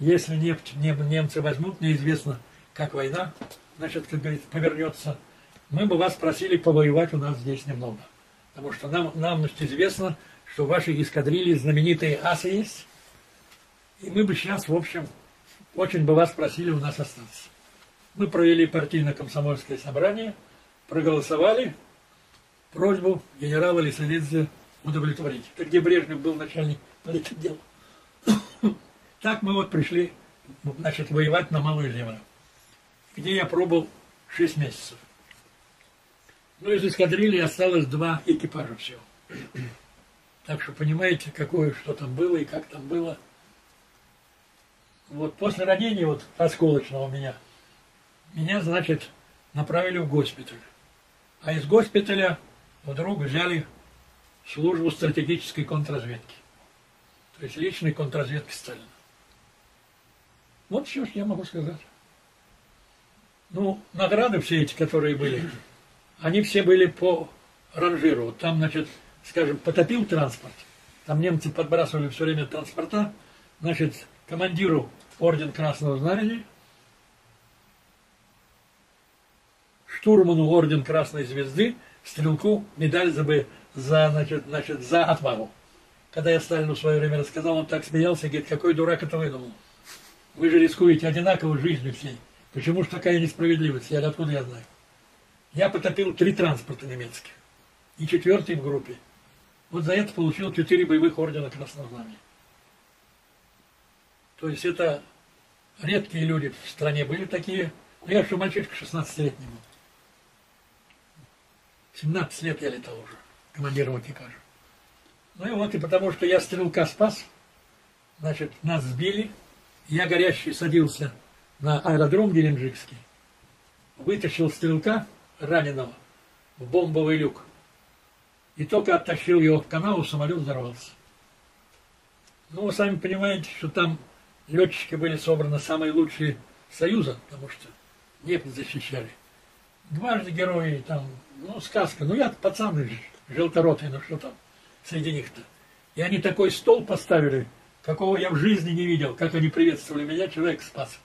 если нефть, немцы возьмут, неизвестно, как война, значит, как говорится, повернется, мы бы вас просили повоевать у нас здесь немного. Потому что нам, нам известно, что в вашей эскадрилье знаменитые асы есть, и мы бы сейчас, в общем, очень бы вас просили у нас остаться. Мы провели партийно-комсомольское собрание, проголосовали просьбу генерала Лисовидзе удовлетворить. Это где Брежнев был начальник политотдела. Так мы вот пришли, значит, воевать на Малую Землю, где я пробыл 6 месяцев. Ну, из эскадрильи осталось два экипажа всего. Так что понимаете, какое, что там было и как там было. Вот после ранения вот осколочного у меня, меня, значит, направили в госпиталь. А из госпиталя вдруг взяли службу стратегической контрразведки. То есть личной контрразведки Сталина. Вот все, что я могу сказать. Ну, награды все эти, которые были, они все были по ранжиру. Там, значит, скажем, потопил транспорт. Там немцы подбрасывали все время транспорта. Значит, командиру орден Красного Знамени, штурману орден Красной Звезды, стрелку медаль за, за, значит, значит, за отвагу. Когда я Сталину в свое время рассказал, он так смеялся и говорит, какой дурак это выдумал. Вы же рискуете одинаково жизнью всей. Почему же такая несправедливость? Я откуда я знаю? Я потопил три транспорта немецких. И четвертый в группе. Вот за это получил четыре боевых ордена Красного Знамени. То есть это редкие люди в стране были такие. Ну, я что мальчишка 16-летний был. 17 лет я летал уже, командиром экипажа. Ну и вот, и потому что я стрелка спас, значит, нас сбили, я горящий садился на аэродром Геленджикский, вытащил стрелка раненого в бомбовый люк и только оттащил его к каналу, самолет взорвался. Ну, вы сами понимаете, что там летчики были собраны самые лучшие Союза, потому что нефть защищали. Дважды герои, там, ну, сказка. Ну, я пацаны желторотый, ну что там среди них-то. И они такой стол поставили, какого я в жизни не видел, как они приветствовали меня, человек спас.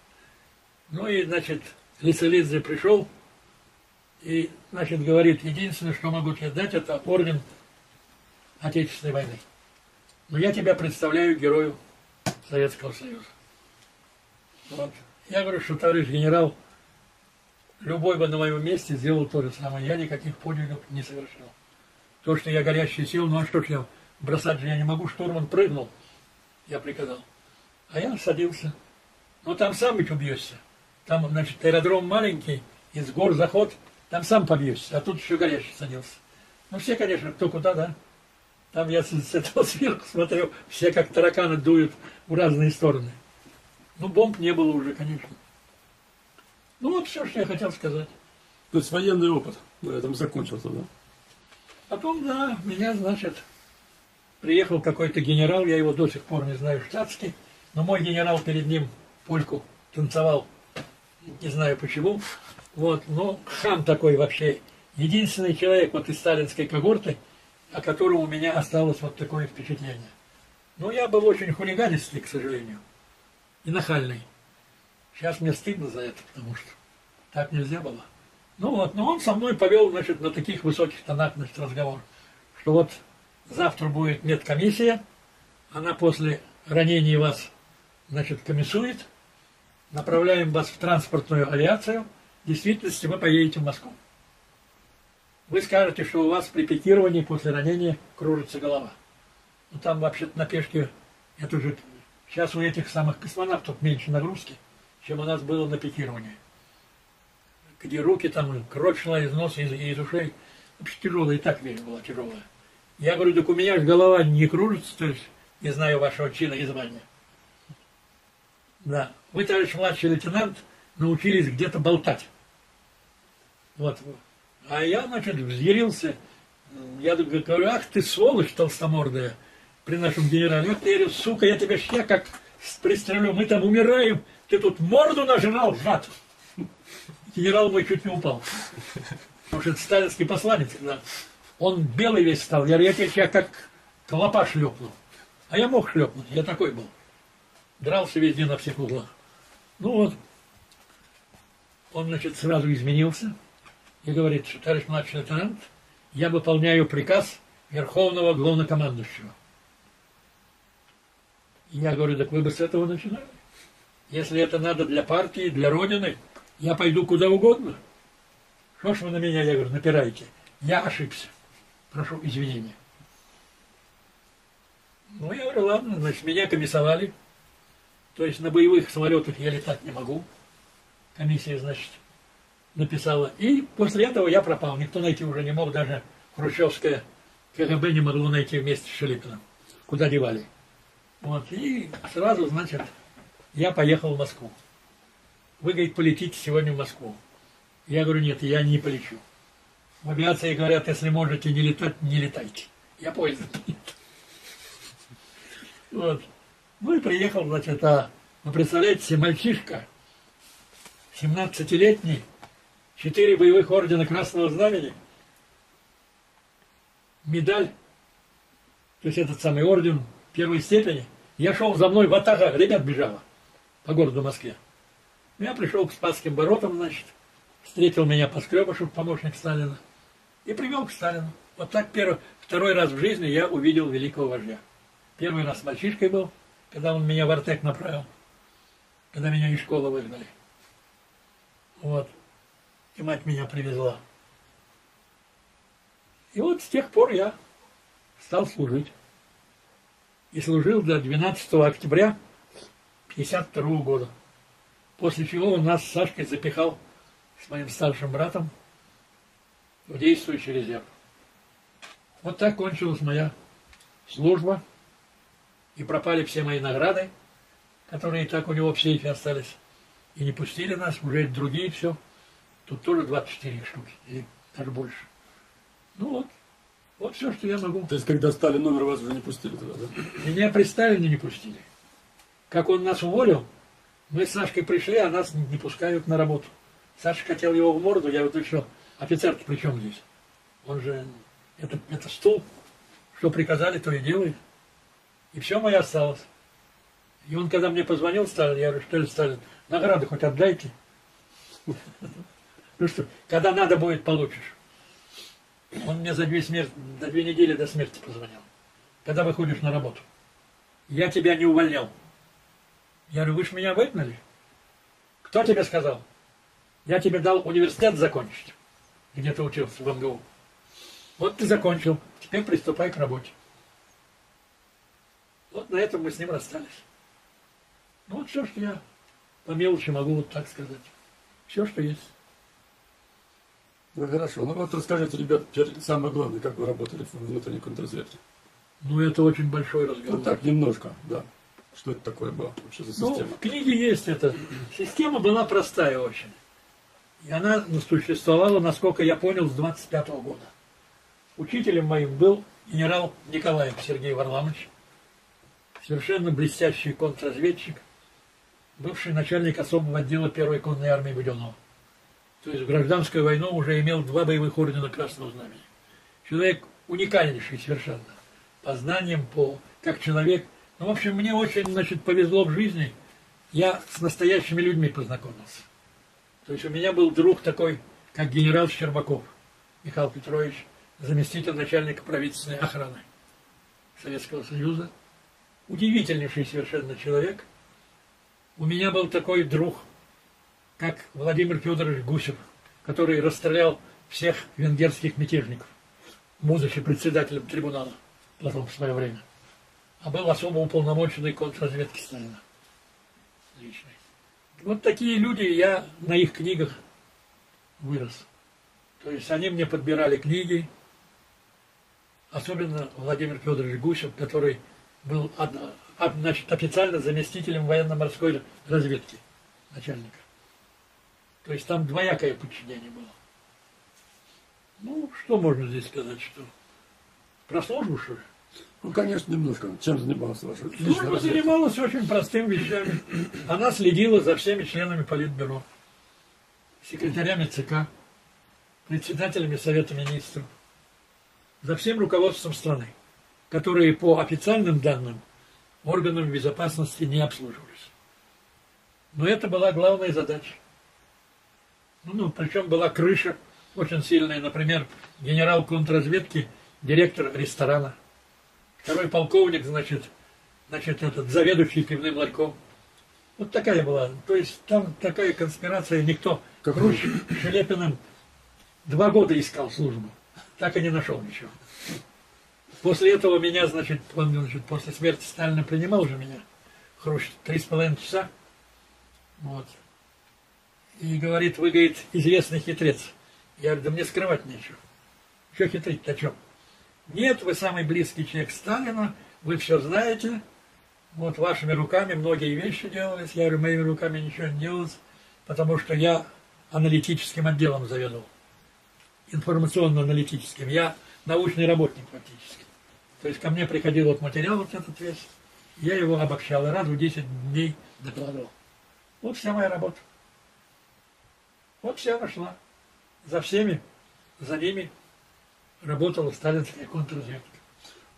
Ну и, значит, Лисалидзе пришел и, значит, говорит, единственное, что могу тебе дать, это орден Отечественной войны. Но я тебя представляю герою Советского Союза. Вот. Я говорю, что товарищ генерал, любой бы на моем месте сделал то же самое. Я никаких подвигов не совершил. То, что я горящий сел, ну а что ж я, бросать же я не могу, штурман прыгнул, я приказал. А я садился. Ну там сам ведь убьешься. Там, значит, аэродром маленький, из гор заход, там сам побьешься, а тут еще горящий садился. Ну все, конечно, кто куда, да. Там я с, с этого сверху смотрю, все как тараканы дуют в разные стороны. Ну, бомб не было уже, конечно. Ну, вот все, что я хотел сказать. То есть военный опыт на этом закончился, да? Потом, да, меня, значит, приехал какой-то генерал, я его до сих пор не знаю, штатский, но мой генерал перед ним польку танцевал, не знаю почему. Вот, но хам такой вообще, единственный человек вот из сталинской когорты, о котором у меня осталось вот такое впечатление. Но я был очень хулиганистый, к сожалению и нахальный. Сейчас мне стыдно за это, потому что так нельзя было. Ну вот, но он со мной повел, значит, на таких высоких тонах, значит, разговор, что вот завтра будет медкомиссия, она после ранения вас, значит, комиссует, направляем вас в транспортную авиацию, в действительности вы поедете в Москву. Вы скажете, что у вас при пикировании после ранения кружится голова. Ну там вообще-то на пешке это уже Сейчас у этих самых космонавтов меньше нагрузки, чем у нас было на пикировании. Где руки там, кровь шла из носа, из, из ушей. Вообще тяжелая, и так вещь была тяжелая. Я говорю, так у меня же голова не кружится, то есть не знаю вашего чина и звания. Да. Вы, товарищ младший лейтенант, научились где-то болтать. Вот. А я, значит, взъярился. Я говорю, ах ты сволочь толстомордая при нашем генерале. Вот я говорю, сука, я тебя ща как пристрелю, мы там умираем, ты тут морду нажрал, гад. Генерал мой чуть не упал. Потому что это сталинский посланец, да. Он белый весь стал. Я я тебя как клопа шлепнул. А я мог шлепнуть, я такой был. дрался везде на всех углах. Ну вот, он, значит, сразу изменился и говорит, что, товарищ младший лейтенант, я выполняю приказ Верховного Главнокомандующего. Я говорю, так вы бы с этого начинали. Если это надо для партии, для Родины, я пойду куда угодно. Что ж вы на меня, я говорю, напираете? Я ошибся. Прошу извинения. Ну, я говорю, ладно, значит, меня комиссовали. То есть на боевых самолетах я летать не могу. Комиссия, значит, написала. И после этого я пропал. Никто найти уже не мог, даже Хрущевская КГБ не могло найти вместе с Шелепиным. Куда девали. Вот, и сразу, значит, я поехал в Москву. Вы, говорит, полетите сегодня в Москву. Я говорю, нет, я не полечу. В авиации говорят, если можете не летать, не летайте. Я нет. Вот. Ну и приехал, значит, а вы представляете мальчишка, 17-летний, четыре боевых ордена Красного Знамени, медаль, то есть этот самый орден первой степени. Я шел за мной в атаках, ребят бежало по городу Москве. Я пришел к Спасским воротам, значит, встретил меня Поскребышев, помощник Сталина, и привел к Сталину. Вот так первый, второй раз в жизни я увидел великого вождя. Первый раз мальчишкой был, когда он меня в Артек направил, когда меня из школы выгнали. Вот. И мать меня привезла. И вот с тех пор я стал служить. И служил до 12 октября 1952 года. После чего он нас с Сашкой запихал с моим старшим братом в действующий резерв. Вот так кончилась моя служба. И пропали все мои награды, которые и так у него в сейфе остались. И не пустили нас, уже другие все. Тут тоже 24 штуки, и даже больше. Ну вот, вот все, что я могу. То есть, когда стали номер, вас уже не пустили туда, да? Меня при Сталине не пустили. Как он нас уволил, мы с Сашкой пришли, а нас не пускают на работу. Саша хотел его в морду, я вот что, офицер при чем здесь? Он же, это, это стул, что приказали, то и делает. И все мое осталось. И он, когда мне позвонил, Сталин, я говорю, что ли, Сталин, награды хоть отдайте. Ну что, когда надо будет, получишь. Он мне за две, смерти, за две недели до смерти позвонил. Когда выходишь на работу. Я тебя не увольнял. Я говорю, вы же меня выгнали. Кто тебе сказал? Я тебе дал университет закончить, где ты учился в МГУ. Вот ты закончил, теперь приступай к работе. Вот на этом мы с ним расстались. Ну вот все, что я по мелочи могу вот так сказать. Все, что есть. Ну хорошо. Ну вот расскажите, ребят, самое главное, как вы работали в внутренней контрразведке. Ну это очень большой разговор. Ну так, немножко, да. Что это такое было вообще за ну, система? Ну, в книге есть это. Система была простая очень. И она существовала, насколько я понял, с 25 -го года. Учителем моим был генерал Николаев Сергей Варламович, совершенно блестящий контрразведчик, бывший начальник особого отдела первой конной армии Буденова. То есть в гражданскую войну уже имел два боевых ордена Красного Знамени. Человек уникальнейший совершенно. По знаниям, по, как человек. Ну, в общем, мне очень, значит, повезло в жизни. Я с настоящими людьми познакомился. То есть у меня был друг такой, как генерал Щербаков Михаил Петрович, заместитель начальника правительственной охраны Советского Союза. Удивительнейший совершенно человек. У меня был такой друг, как Владимир Федорович Гусев, который расстрелял всех венгерских мятежников, будучи председателем трибунала потом в свое время. А был особо уполномоченный контрразведки Сталина. Личный. Вот такие люди, я на их книгах вырос. То есть они мне подбирали книги, особенно Владимир Федорович Гусев, который был значит, официально заместителем военно-морской разведки начальника. То есть там двоякое подчинение было. Ну, что можно здесь сказать, что про службу, что ли? Ну, конечно, немножко. Чем занималась ваша Служба занималась очень простыми вещами. Она следила за всеми членами Политбюро, секретарями ЦК, председателями Совета Министров, за всем руководством страны, которые по официальным данным органами безопасности не обслуживались. Но это была главная задача. Ну, ну причем была крыша очень сильная. Например, генерал контрразведки, директор ресторана. Второй полковник, значит, значит, этот заведующий пивным ларьком. Вот такая была. То есть там такая конспирация, никто. Как Хрущ Шелепиным два года искал службу. Так и не нашел ничего. После этого меня, значит, помню, значит, после смерти Сталина принимал уже меня. Хрущ три с половиной часа. Вот. И говорит, вы, говорит, известный хитрец. Я говорю, да мне скрывать нечего. Что хитрить-то о чем? Нет, вы самый близкий человек Сталина, вы все знаете. Вот вашими руками многие вещи делались. Я говорю, моими руками ничего не делалось, потому что я аналитическим отделом заведовал. Информационно-аналитическим. Я научный работник фактически. То есть ко мне приходил вот материал вот этот весь. Я его обобщал и раз в 10 дней докладывал. Вот вся моя работа. Вот вся нашла. За всеми, за ними работала сталинская контрразведка.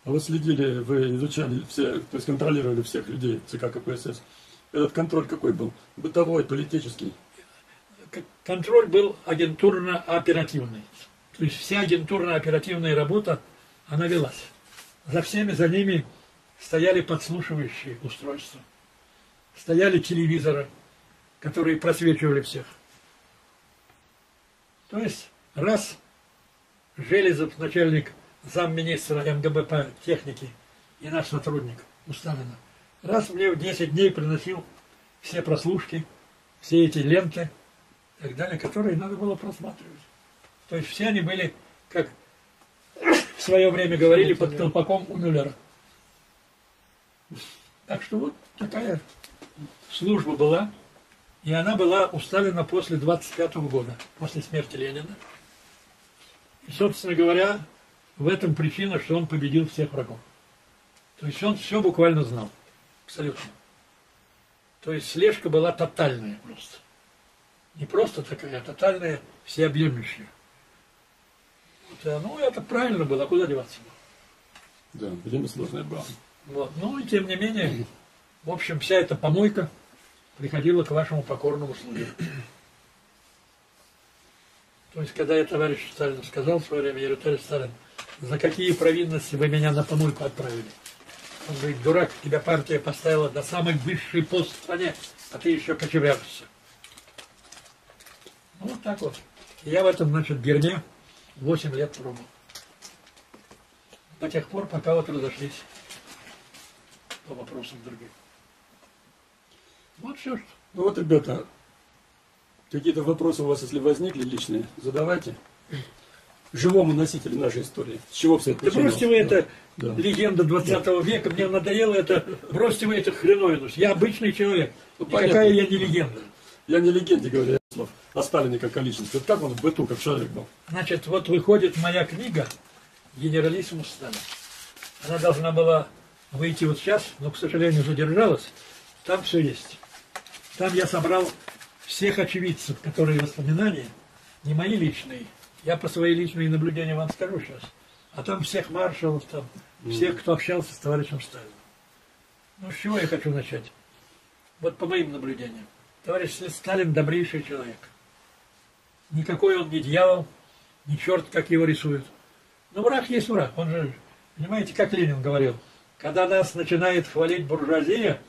А вы следили, вы изучали все, то есть контролировали всех людей ЦК КПСС. Этот контроль какой был? Бытовой, политический? Контроль был агентурно-оперативный. То есть вся агентурно-оперативная работа, она велась. За всеми, за ними стояли подслушивающие устройства. Стояли телевизоры, которые просвечивали всех. То есть раз Железов, начальник замминистра по технике и наш сотрудник у Сталина, раз мне в 10 дней приносил все прослушки, все эти ленты и так далее, которые надо было просматривать. То есть все они были, как в свое время говорили, под колпаком у Мюллера. Так что вот такая служба была. И она была у Сталина после 25 года, после смерти Ленина. И, собственно говоря, в этом причина, что он победил всех врагов. То есть он все буквально знал. Абсолютно. То есть слежка была тотальная просто. Не просто такая, а тотальная, всеобъемлющая. Вот, а, ну, это правильно было, куда деваться? Да, время сложное было. Вот. Ну и тем не менее, в общем, вся эта помойка приходила к вашему покорному слуге. То есть, когда я товарищ Сталину сказал в свое время, я говорю, товарищ Сталин, за какие провинности вы меня на помойку отправили? Он говорит, дурак, тебя партия поставила на самый высший пост в стране, а ты еще кочевряжешься. Ну, вот так вот. Я в этом, значит, дерьме 8 лет пробовал. До тех пор, пока вот разошлись по вопросам другим. Вот все. Ну вот, ребята, какие-то вопросы у вас, если возникли личные, задавайте. Живому носителю нашей истории. С чего все это Да бросьте вы это, Да. легенда 20 века, мне надоело это, бросьте вы это хреновину. Я обычный человек, Ну, понятно. я не легенда. Я не легенде говорю, я слов о Сталине как о личности. Вот как он в быту, как человек был? Значит, вот выходит моя книга «Генералиссимус Сталин». Она должна была выйти вот сейчас, но, к сожалению, задержалась. Там все есть. Там я собрал всех очевидцев, которые воспоминания, не мои личные. Я по свои личные наблюдения вам скажу сейчас. А там всех маршалов, там, всех, кто общался с товарищем Сталиным. Ну, с чего я хочу начать? Вот по моим наблюдениям. Товарищ Сталин добрейший человек. Никакой он не дьявол, не черт, как его рисуют. Но враг есть враг. Он же, понимаете, как Ленин говорил, когда нас начинает хвалить буржуазия,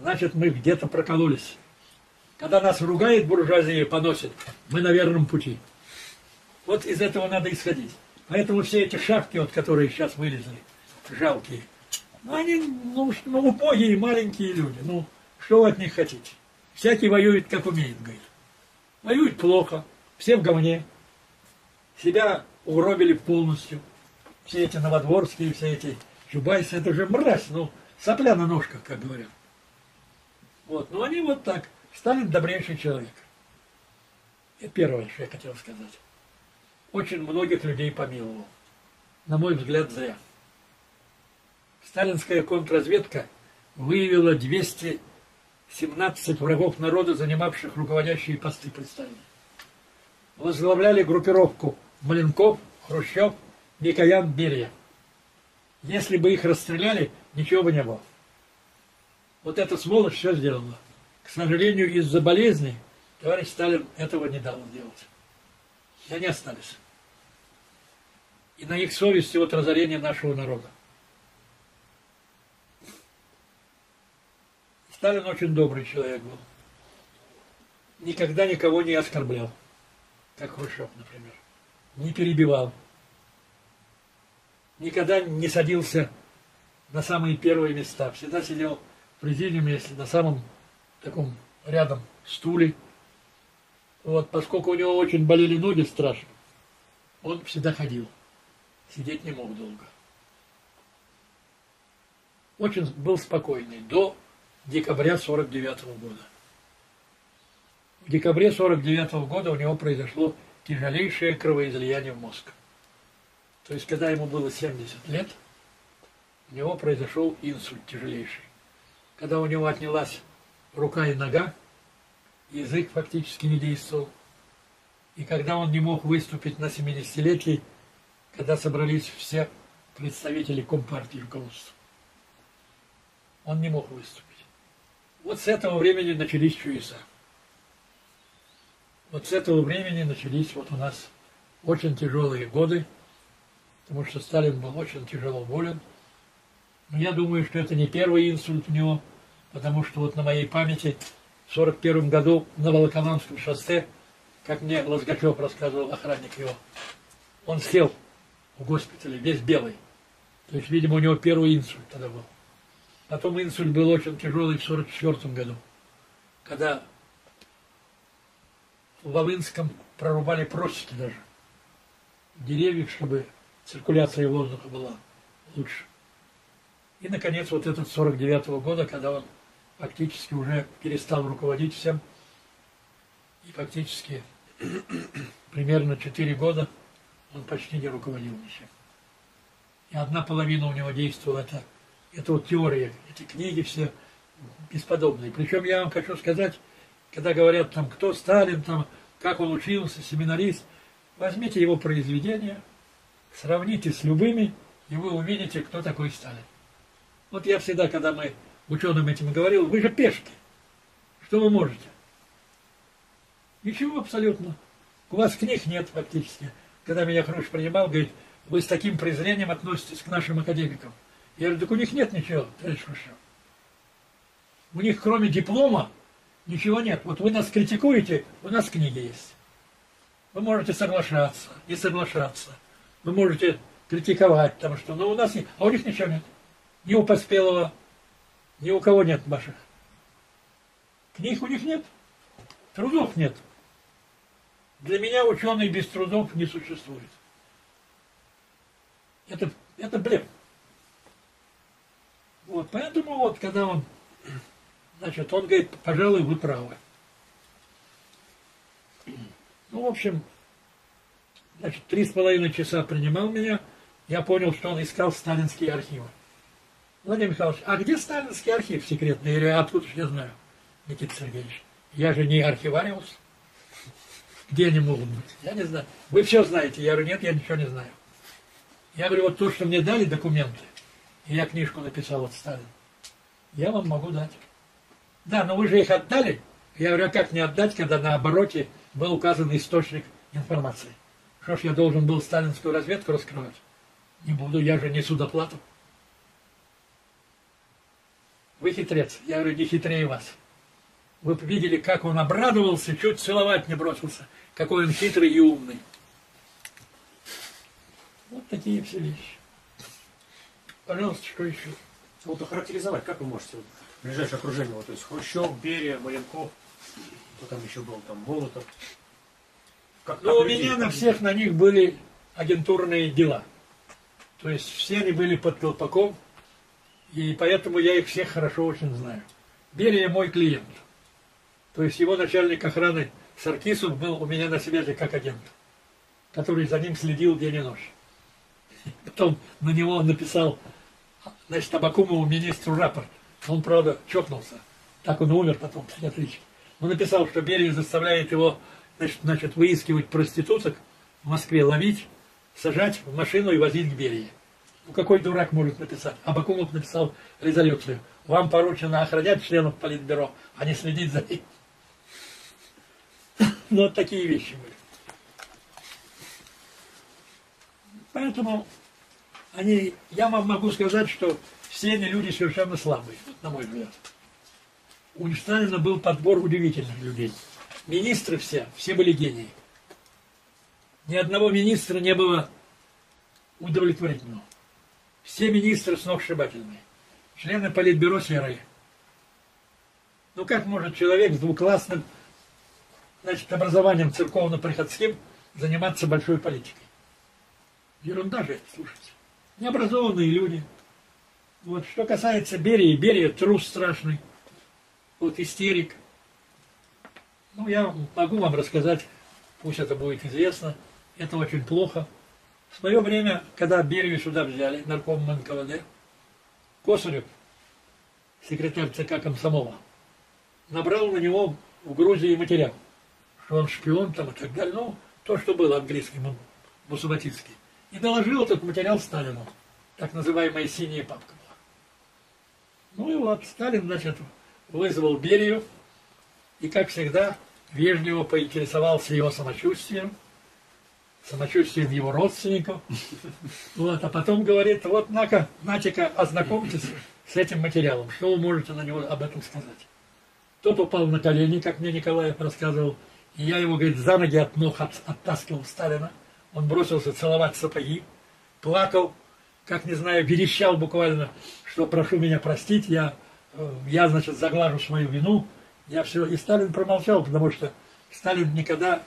значит мы где-то прокололись. Когда нас ругает буржуазия, поносит, мы на верном пути. Вот из этого надо исходить. Поэтому все эти шапки, вот, которые сейчас вылезли, жалкие, ну, они ну, ну, убогие маленькие люди. Ну, что вы от них хотите? Всякий воюет, как умеет, говорит. Воюют плохо, все в говне. Себя угробили полностью. Все эти новодворские, все эти чубайсы, это же мразь, ну, сопля на ножках, как говорят. Вот, ну они вот так. Сталин добрейший человек. Это первое, что я хотел сказать. Очень многих людей помиловал. На мой взгляд, зря. Сталинская контрразведка выявила 217 врагов народа, занимавших руководящие посты при Сталине. Возглавляли группировку Маленков, Хрущев, Микоян, Берия. Если бы их расстреляли, ничего бы не было. Вот эта сволочь все сделала. К сожалению, из-за болезни товарищ Сталин этого не дал сделать. И они остались. И на их совести вот разорение нашего народа. Сталин очень добрый человек был. Никогда никого не оскорблял, как Хрущев, например. Не перебивал. Никогда не садился на самые первые места. Всегда сидел в президиуме, если на самом таком рядом стуле. Вот, поскольку у него очень болели ноги страшно, он всегда ходил. Сидеть не мог долго. Очень был спокойный до декабря 49 года. В декабре 49 года у него произошло тяжелейшее кровоизлияние в мозг. То есть, когда ему было 70 лет, у него произошел инсульт тяжелейший. Когда у него отнялась рука и нога, язык фактически не действовал. И когда он не мог выступить на 70-летие, когда собрались все представители Компартии руководства, он не мог выступить. Вот с этого времени начались чудеса. Вот с этого времени начались вот у нас очень тяжелые годы, потому что Сталин был очень тяжело болен. Но я думаю, что это не первый инсульт у него, потому что вот на моей памяти в 1941 году на Волоколамском шоссе, как мне Лазгачев рассказывал, охранник его, он сел в госпитале, весь белый. То есть, видимо, у него первый инсульт тогда был. Потом инсульт был очень тяжелый в 1944 году, когда в Волынском прорубали просеки даже деревьев, чтобы циркуляция воздуха была лучше. И, наконец, вот этот 49 -го года, когда он фактически уже перестал руководить всем, и фактически примерно 4 года он почти не руководил ничем. И одна половина у него действовала это это вот теория, эти книги все бесподобные. Причем я вам хочу сказать, когда говорят там, кто Сталин, там, как он учился, семинарист, возьмите его произведения, сравните с любыми, и вы увидите, кто такой Сталин. Вот я всегда, когда мы ученым этим говорил, вы же пешки. Что вы можете? Ничего абсолютно. У вас книг нет фактически. Когда меня Хрущ принимал, говорит, вы с таким презрением относитесь к нашим академикам. Я говорю, так у них нет ничего, товарищ Хрущев. У них кроме диплома ничего нет. Вот вы нас критикуете, у нас книги есть. Вы можете соглашаться, не соглашаться. Вы можете критиковать, потому что, но у нас нет, а у них ничего нет. Ни у Поспелого, ни у кого нет ваших. Книг у них нет, трудов нет. Для меня ученый без трудов не существует. Это, это блеф. Вот, поэтому вот, когда он, значит, он говорит, пожалуй, вы правы. Ну, в общем, значит, три с половиной часа принимал меня, я понял, что он искал сталинские архивы. Владимир Михайлович, а где сталинский архив секретный? Я откуда же я знаю, Никита Сергеевич? Я же не архивариус. Где они могут быть? Я не знаю. Вы все знаете. Я говорю, нет, я ничего не знаю. Я говорю, вот то, что мне дали документы, и я книжку написал вот Сталин. Я вам могу дать. Да, но вы же их отдали. Я говорю, а как не отдать, когда на обороте был указан источник информации? Что ж, я должен был сталинскую разведку раскрывать? Не буду, я же несу доплату. Вы хитрец. Я говорю, не хитрее вас. Вы видели, как он обрадовался, чуть целовать не бросился. Какой он хитрый и умный. Вот такие все вещи. Пожалуйста, что еще? Вот охарактеризовать, как вы можете вот, ближайшее окружение, вот, то есть Хрущев, Берия, Маленков, кто там еще был, там Молотов. Как, ну, у людей, меня на всех на них были агентурные дела. То есть все они были под колпаком, и поэтому я их всех хорошо очень знаю. Берия мой клиент. То есть его начальник охраны Саркисов был у меня на связи как агент, который за ним следил день и ночь. Потом на него написал, значит, Абакумову министру рапорт. Он, правда, чокнулся. Так он умер потом, отлично. Он написал, что Берия заставляет его значит, значит, выискивать проституток в Москве, ловить, сажать в машину и возить к Берии. Ну, какой дурак может написать? Абакумов написал резолюцию. Вам поручено охранять членов Политбюро, а не следить за ними. Ну, вот такие вещи были. Поэтому они, я вам могу сказать, что все они люди совершенно слабые, на мой взгляд. У Сталина был подбор удивительных людей. Министры все, все были гении. Ни одного министра не было удовлетворительного. Все министры сногсшибательные. Члены политбюро серые. Ну как может человек с двуклассным значит, образованием церковно-приходским заниматься большой политикой? Ерунда же это, слушайте. Необразованные люди. Вот, что касается Берии, Берия трус страшный. Вот истерик. Ну, я могу вам рассказать, пусть это будет известно, это очень плохо. В свое время, когда Берию сюда взяли, нарком НКВД, Косарев, секретарь ЦК комсомола, набрал на него в Грузии материал, что он шпион там и так далее. Ну, то, что было английским, мусуматистский. И доложил этот материал Сталину. Так называемая синяя папка была. Ну и вот, Сталин, значит, вызвал Берию и, как всегда, вежливо поинтересовался его самочувствием, самочувствием его родственников. Вот, а потом говорит, вот, на-ка, нате-ка, ознакомьтесь с этим материалом. Что вы можете на него об этом сказать? То попал на колени, как мне Николаев рассказывал, и я его, говорит, за ноги от ног от, оттаскивал Сталина. Он бросился целовать сапоги, плакал, как, не знаю, верещал буквально, что прошу меня простить, я, э, я значит, заглажу свою вину. Я все... И Сталин промолчал, потому что Сталин никогда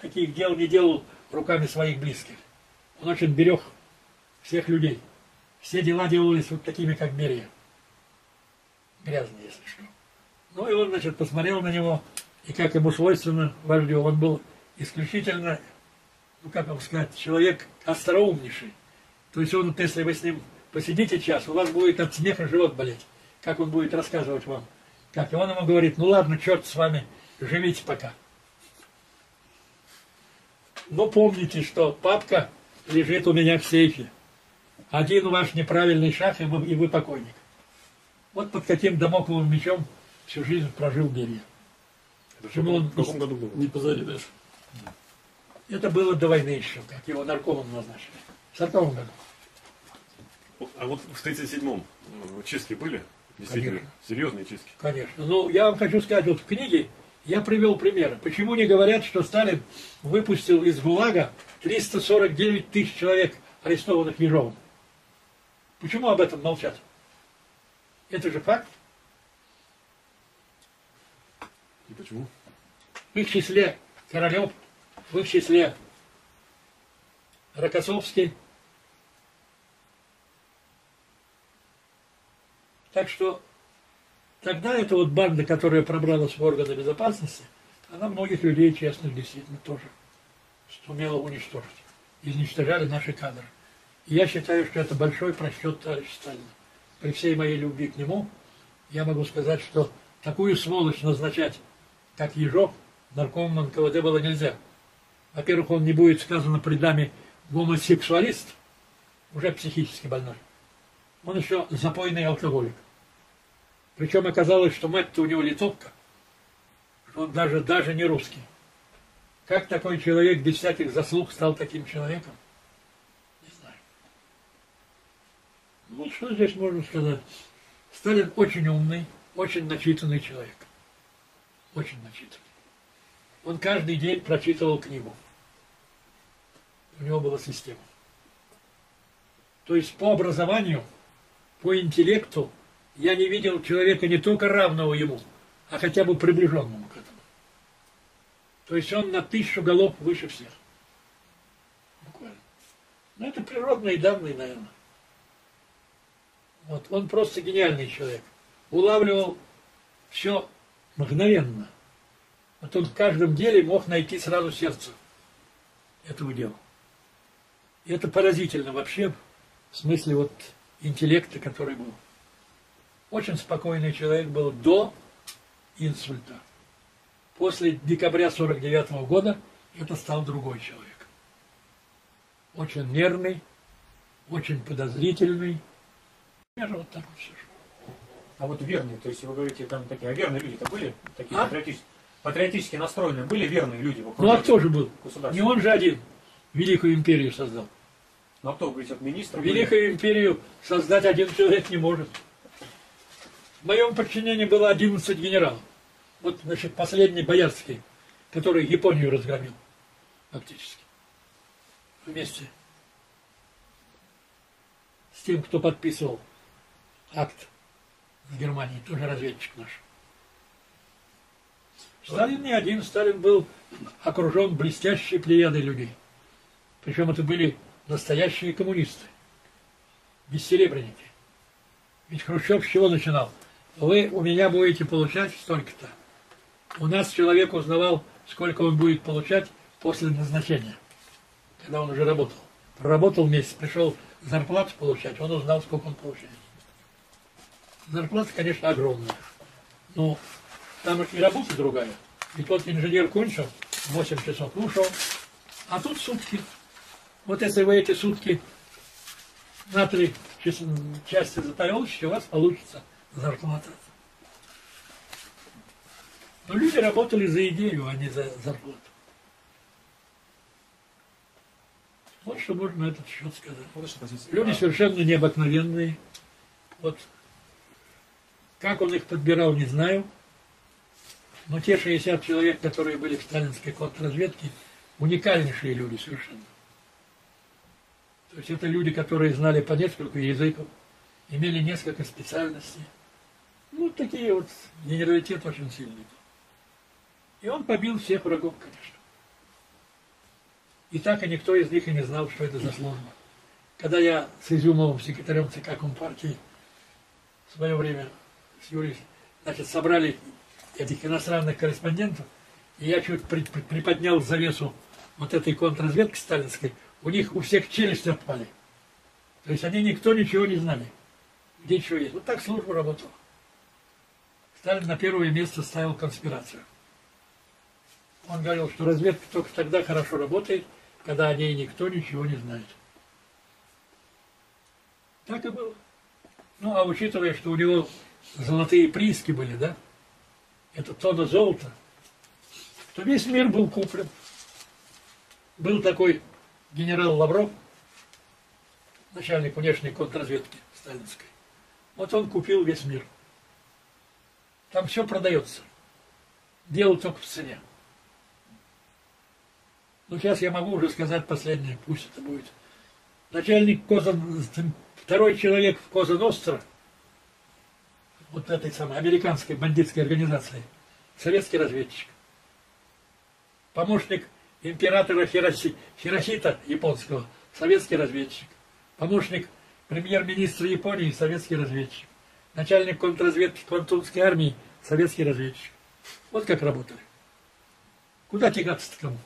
таких дел не делал руками своих близких. Он очень берег всех людей. Все дела делались вот такими, как Берия. Грязные, если что. Ну и он, значит, посмотрел на него, и как ему свойственно вождю, он был исключительно ну как вам сказать, человек остроумнейший. То есть он, если вы с ним посидите час, у вас будет от смеха живот болеть. Как он будет рассказывать вам. Как? И он ему говорит, ну ладно, черт с вами, живите пока. Но помните, что папка лежит у меня в сейфе. Один ваш неправильный шаг, и вы, и вы покойник. Вот под каким домокловым мечом всю жизнь прожил Берия. Почему он в каком году был? Не позаришь. Это было до войны еще, как его наркомом назначили. В 40 году. А вот в 37-м э, чистки были? Действительно, Конечно. серьезные чистки? Конечно. Ну, я вам хочу сказать, вот в книге я привел примеры. Почему не говорят, что Сталин выпустил из ГУЛАГа 349 тысяч человек, арестованных Ежовым? Почему об этом молчат? Это же факт. И почему? В их числе Королев, в их числе Рокоссовский. Так что тогда эта вот банда, которая пробралась в органы безопасности, она многих людей честных действительно тоже сумела уничтожить. Изничтожали наши кадры. И я считаю, что это большой просчет товарища Сталина. При всей моей любви к нему, я могу сказать, что такую сволочь назначать, как Ежов, наркомом НКВД было нельзя. Во-первых, он не будет сказано даме гомосексуалист, уже психически больной. Он еще запойный алкоголик. Причем оказалось, что мать-то у него литовка, он даже, даже не русский. Как такой человек без всяких заслуг стал таким человеком? Не знаю. Вот что здесь можно сказать? Сталин очень умный, очень начитанный человек. Очень начитанный. Он каждый день прочитывал книгу. У него была система. То есть по образованию, по интеллекту я не видел человека не только равного ему, а хотя бы приближенному к этому. То есть он на тысячу голов выше всех. Буквально. Ну, это природные данные, наверное. Вот, он просто гениальный человек. Улавливал все мгновенно. Вот он в каждом деле мог найти сразу сердце этого дела. И это поразительно вообще, в смысле вот интеллекта, который был. Очень спокойный человек был до инсульта. После декабря 49 года это стал другой человек. Очень нервный, очень подозрительный. Я же вот так вот все. А вот верные, то есть вы говорите, там такие, а верные люди-то были? Такие А? патриотически, патриотически настроенные, были верные люди в Ну а кто же был? Не он же один Великую империю создал. Ну а кто, вы говорите, вот министры были? Великую империю создать один человек не может. В моем подчинении было 11 генералов. Вот, значит, последний Боярский, который Японию разгромил, фактически. Вместе с тем, кто подписывал акт в Германии, тоже разведчик наш. Сталин не один, Сталин был окружен блестящей плеядой людей. Причем это были настоящие коммунисты, бессеребренники. Ведь Хрущев с чего начинал? Вы у меня будете получать столько-то. У нас человек узнавал, сколько он будет получать после назначения, когда он уже работал. Проработал месяц, пришел зарплату получать, он узнал, сколько он получает. Зарплата, конечно, огромная. Но там и работа другая. И тот инженер кончил, 8 часов ушел, а тут сутки. Вот если вы эти сутки на три час- части затаилочки, у вас получится зарплата. Но люди работали за идею, а не за зарплату. Вот что можно на этот счет сказать. Люди совершенно необыкновенные. Вот как он их подбирал, не знаю. Но те 60 человек, которые были в сталинской контрразведке, уникальнейшие люди совершенно. То есть это люди, которые знали по несколько языков, имели несколько специальностей. Ну, такие вот, генералитет очень сильный. И он побил всех врагов, конечно. И так и никто из них и не знал, что это за служба. Когда я с Изюмовым, секретарем ЦК Компартии, в свое время с Юрием, значит, собрали этих иностранных корреспондентов, и я чуть при- при- приподнял завесу вот этой контрразведки сталинской, у них у всех челюсти отпали. То есть они никто ничего не знали, где что есть. Вот так служба работала. Сталин на первое место ставил конспирацию. Он говорил, что разведка только тогда хорошо работает, когда о ней никто ничего не знает. Так и было. Ну, а учитывая, что у него золотые прииски были, да, это тонна золота, то весь мир был куплен. Был такой генерал Лавров, начальник внешней контрразведки сталинской. Вот он купил весь мир. Там все продается. Дело только в цене. Ну, сейчас я могу уже сказать последнее, пусть это будет. Начальник Коза... Второй человек в Коза Ностра, вот этой самой американской бандитской организации, советский разведчик. Помощник императора Хироси... Хиросита японского, советский разведчик. Помощник премьер-министра Японии, советский разведчик. Начальник контрразведки Квантунской армии, советский разведчик. Вот как работали. Куда тягаться-то кому?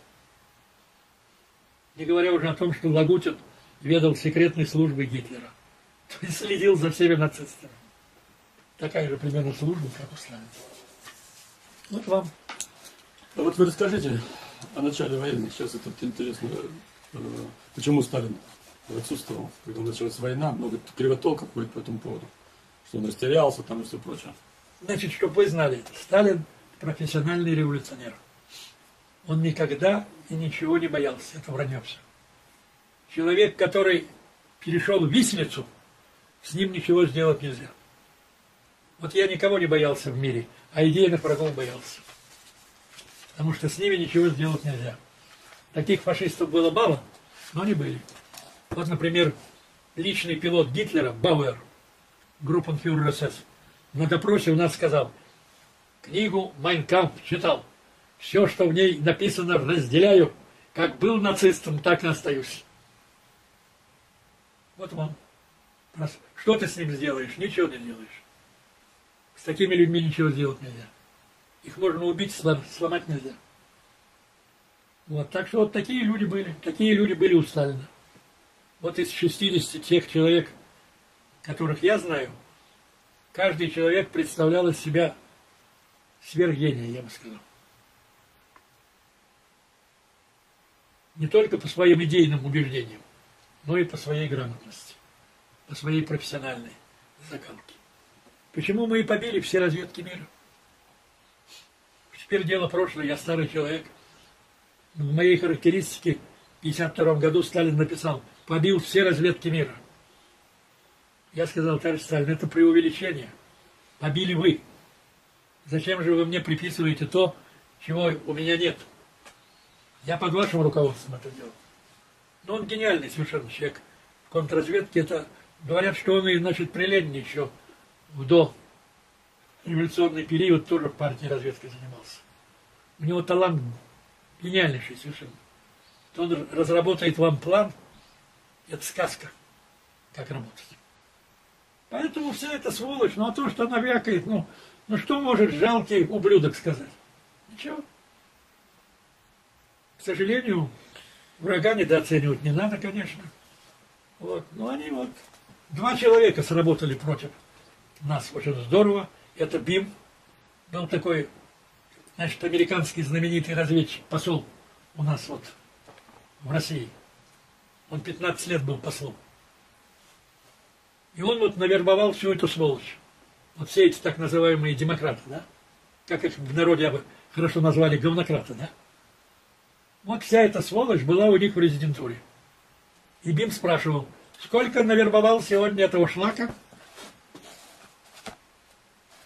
Не говоря уже о том, что Лагутин ведал секретной службой Гитлера. То есть следил за всеми нацистами. Такая же примерно служба, как у Сталина. Вот вам. А вот вы расскажите о начале войны. Сейчас это интересно. э, Почему Сталин отсутствовал, когда началась война? Много кривотолков будет по этому поводу. Что он растерялся там и все прочее. Значит, чтобы вы знали, Сталин профессиональный революционер. Он никогда и ничего не боялся. Это вранье все. Человек, который перешел виселицу, с ним ничего сделать нельзя. Вот я никого не боялся в мире, а идейных врагов боялся. Потому что с ними ничего сделать нельзя. Таких фашистов было мало, но они были. Вот, например, личный пилот Гитлера, Бауэр, группенфюрер СС, на допросе у нас сказал, книгу «Майнкамп» читал. Все, что в ней написано, разделяю. Как был нацистом, так и остаюсь. Вот вам. Что ты с ним сделаешь? Ничего не сделаешь. С такими людьми ничего сделать нельзя. Их можно убить, слом- сломать нельзя. Вот, так что вот такие люди были. Такие люди были у Сталина. Вот из 60 тех человек, которых я знаю, каждый человек представлял из себя сверхгения, я бы сказал. Не только по своим идейным убеждениям, но и по своей грамотности, по своей профессиональной закалке. Почему мы и побили все разведки мира? Теперь дело прошлое, я старый человек. В моей характеристике в 1952 году Сталин написал, побил все разведки мира. Я сказал, товарищ Сталин, это преувеличение. Побили вы. Зачем же вы мне приписываете то, чего у меня нет? Я под вашим руководством это делал. Но он гениальный совершенно человек. В контрразведке это говорят, что он и, значит, при Ленине еще в до революционный период тоже в партии разведкой занимался. У него талант гениальнейший совершенно. Он разработает вам план, это сказка, как работать. Поэтому вся эта сволочь, ну а то, что она вякает, ну, ну что может жалкий ублюдок сказать? Ничего. К сожалению, врага недооценивать не надо, конечно. Вот. Но они вот, два человека сработали против нас очень здорово. Это БИМ, был такой, значит, американский знаменитый разведчик, посол у нас вот в России. Он 15 лет был послом. И он вот навербовал всю эту сволочь. Вот все эти так называемые демократы, да? Как их в народе хорошо назвали, говнократы, да? Вот вся эта сволочь была у них в резидентуре. И Бим спрашивал, сколько навербовал сегодня этого шлака?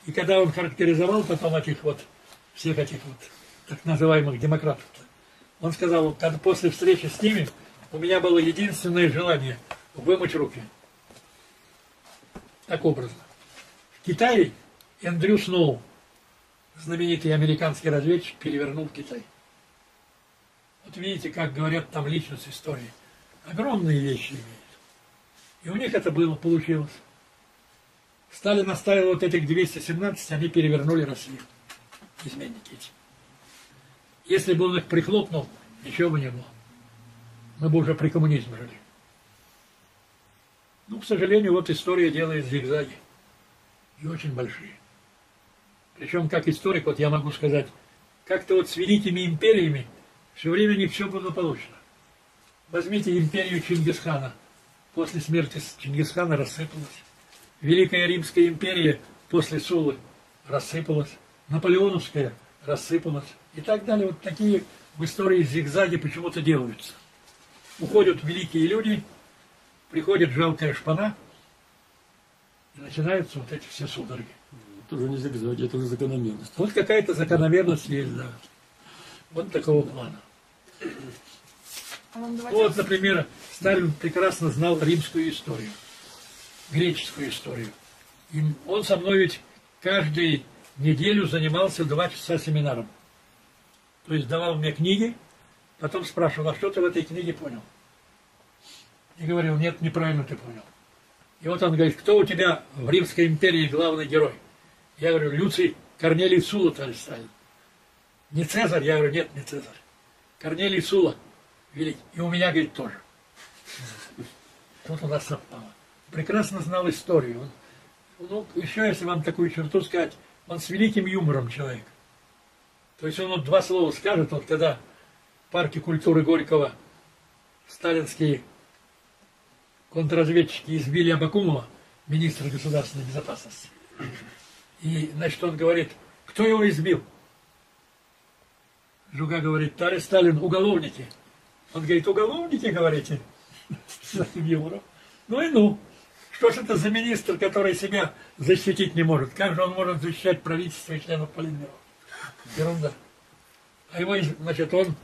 И когда он характеризовал потом этих вот, всех этих вот так называемых демократов, он сказал, когда после встречи с ними у меня было единственное желание вымыть руки. Так образно. В Китае Эндрю Сноу, знаменитый американский разведчик, перевернул Китай. Вот видите, как говорят там личность истории. Огромные вещи имеют. И у них это было, получилось. Сталин оставил вот этих 217, они перевернули Россию. Изменники эти. Если бы он их прихлопнул, ничего бы не было. Мы бы уже при коммунизме жили. Ну, к сожалению, вот история делает зигзаги. И очень большие. Причем, как историк, вот я могу сказать, как-то вот с великими империями все время не все благополучно. Возьмите империю Чингисхана. После смерти Чингисхана рассыпалась. Великая Римская империя после Сулы рассыпалась. Наполеоновская рассыпалась. И так далее. Вот такие в истории зигзаги почему-то делаются. Уходят великие люди, приходит жалкая шпана, и начинаются вот эти все судороги. Это уже не зигзаги, это уже закономерность. Вот какая-то закономерность есть, да. Вот такого плана. А Вот, например, Сталин прекрасно знал римскую историю, греческую историю. И он со мной ведь каждую неделю занимался два часа семинаром. То есть давал мне книги, потом спрашивал, а что ты в этой книге понял? И говорил, нет, неправильно ты понял. И вот он говорит, кто у тебя в Римской империи главный герой? Я говорю, Люций Корнелий Сула, товарищ Сталин. Не Цезарь? Я говорю, нет, не Цезарь. Корнелий Сула, великий. И у меня, говорит, тоже. Тут у нас совпало. Прекрасно знал историю. Он, ну, еще, если вам такую черту сказать, он с великим юмором человек. То есть он вот два слова скажет, вот когда в парке культуры Горького сталинские контрразведчики избили Абакумова, министра государственной безопасности. И, значит, он говорит, кто его избил? Жуга говорит, товарищ Сталин, уголовники. Он говорит, уголовники, говорите? Ну и ну. Что ж это за министр, который себя защитить не может? Как же он может защищать правительство и членов Политбюро? Ерунда. А его, значит, он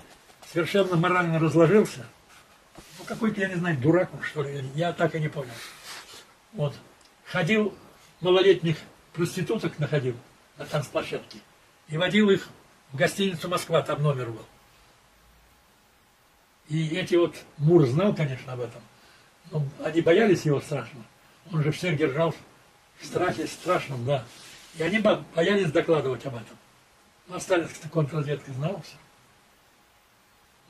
совершенно морально разложился. Ну, какой-то, я не знаю, дурак, он, что ли, я так и не понял. Вот. Ходил, малолетних проституток находил на танцплощадке и водил их в гостиницу Москва, там номер был. И эти вот, Мур знал, конечно, об этом, но они боялись его страшно. Он же всех держал в страхе страшном, да. И они бо- боялись докладывать об этом. Ну, а сталинская контрразведка знала все.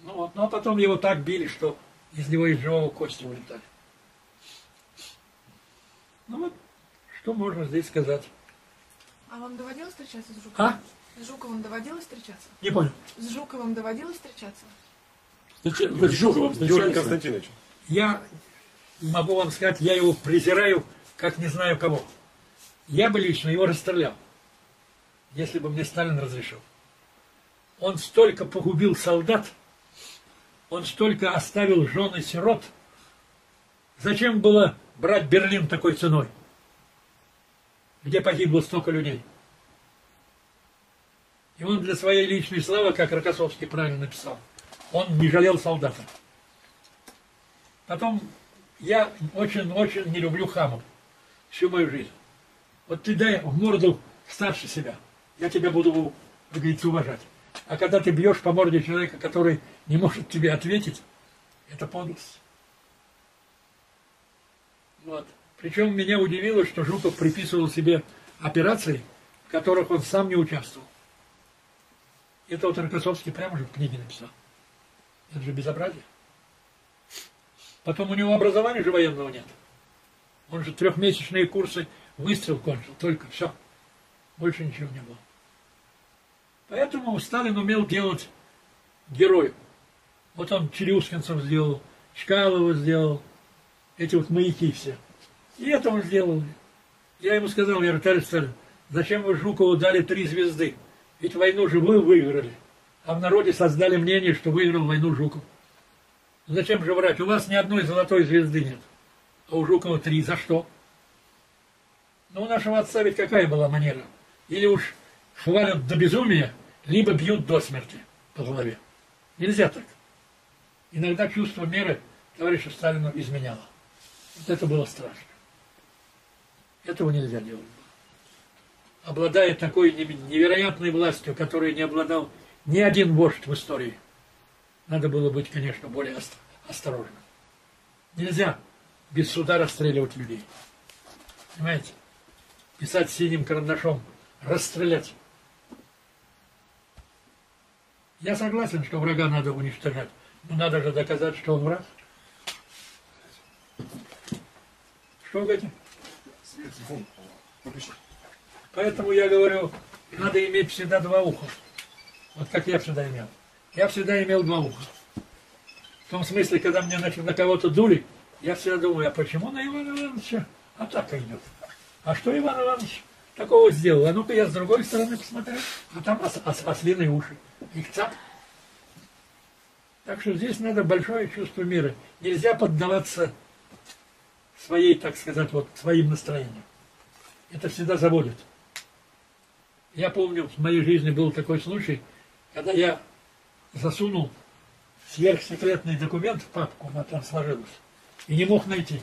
Ну вот, ну а потом его так били, что из него из живого кости вылетали. Ну вот, что можно здесь сказать? А вам доводилось встречаться с Жуковым? А? С Жуковым доводилось встречаться? Не понял. С Жуковым доводилось встречаться? Вы с Жуковым встречались? Константинович. Я могу вам сказать, я его презираю, как не знаю кого. Я бы лично его расстрелял, если бы мне Сталин разрешил. Он столько погубил солдат, он столько оставил жен и сирот. Зачем было брать Берлин такой ценой, где погибло столько людей? И он для своей личной славы, как Рокоссовский правильно написал, он не жалел солдата. Потом, я очень-очень не люблю хамов всю мою жизнь. Вот ты дай в морду старше себя, я тебя буду, как говорится, уважать. А когда ты бьешь по морде человека, который не может тебе ответить, это подлость. Вот. Причем меня удивило, что Жуков приписывал себе операции, в которых он сам не участвовал. Это вот Рокоссовский прямо же в книге написал. Это же безобразие. Потом у него образования же военного нет. Он же трехмесячные курсы выстрел кончил, только все. Больше ничего не было. Поэтому Сталин умел делать героев. Вот он Челюскинцев сделал, Чкалова сделал, эти вот маяки все. И это он сделал. Я ему сказал, я говорю, товарищ Сталин, зачем вы Жукову дали три звезды? Ведь войну же вы выиграли. А в народе создали мнение, что выиграл войну Жуков. Зачем же врать? У вас ни одной золотой звезды нет. А у Жукова три. За что? Ну, у нашего отца ведь какая была манера? Или уж хвалят до безумия, либо бьют до смерти по голове. Нельзя так. Иногда чувство меры товарища Сталину изменяло. Вот это было страшно. Этого нельзя делать обладая такой невероятной властью, которой не обладал ни один вождь в истории, надо было быть, конечно, более осторожным. Нельзя без суда расстреливать людей. Понимаете? Писать синим карандашом, расстрелять. Я согласен, что врага надо уничтожать, но надо же доказать, что он враг. Что вы говорите? Поэтому я говорю, надо иметь всегда два уха. Вот как я всегда имел. Я всегда имел два уха. В том смысле, когда мне значит, на кого-то дули, я всегда думаю, а почему на Ивана Ивановича атака идет? А что Иван Иванович такого сделал? А ну-ка я с другой стороны посмотрю. А там ос ос ослиные уши. Цап. Так что здесь надо большое чувство мира. Нельзя поддаваться своей, так сказать, вот своим настроениям. Это всегда заводит. Я помню, в моей жизни был такой случай, когда я засунул сверхсекретный документ в папку, она там сложилась, и не мог найти.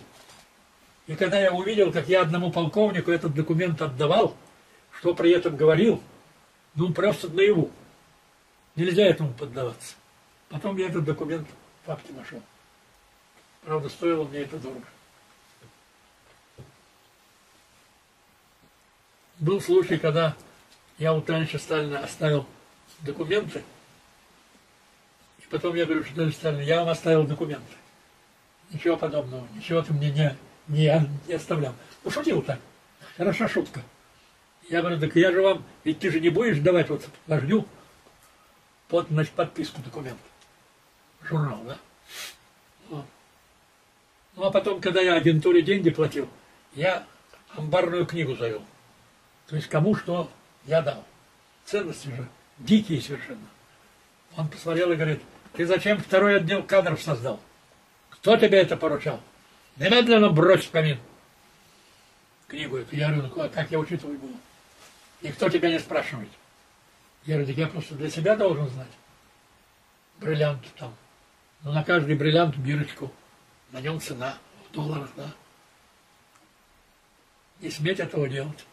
И когда я увидел, как я одному полковнику этот документ отдавал, что при этом говорил, ну просто наяву. Нельзя этому поддаваться. Потом я этот документ в папке нашел. Правда, стоило мне это дорого. Был случай, когда я у товарища Сталина оставил документы, и потом я говорю, что товарищ Сталин, я вам оставил документы. Ничего подобного, ничего ты мне не, не, не оставлял. Пошутил так. Хороша шутка. Я говорю, так я же вам, ведь ты же не будешь давать вот вождю под значит, подписку документа. Журнал, да? Вот. Ну а потом, когда я агентуре деньги платил, я амбарную книгу завел. То есть кому что я дал. Ценности же дикие совершенно. Он посмотрел и говорит, ты зачем второй отдел кадров создал? Кто тебе это поручал? Немедленно брось в камин. Книгу эту. Я говорю, ну как я учитывать буду? Никто тебя не спрашивает. Я говорю, так я просто для себя должен знать. Бриллиант там. Ну, на каждый бриллиант бирочку. На нем цена в долларах, да. Не сметь этого делать.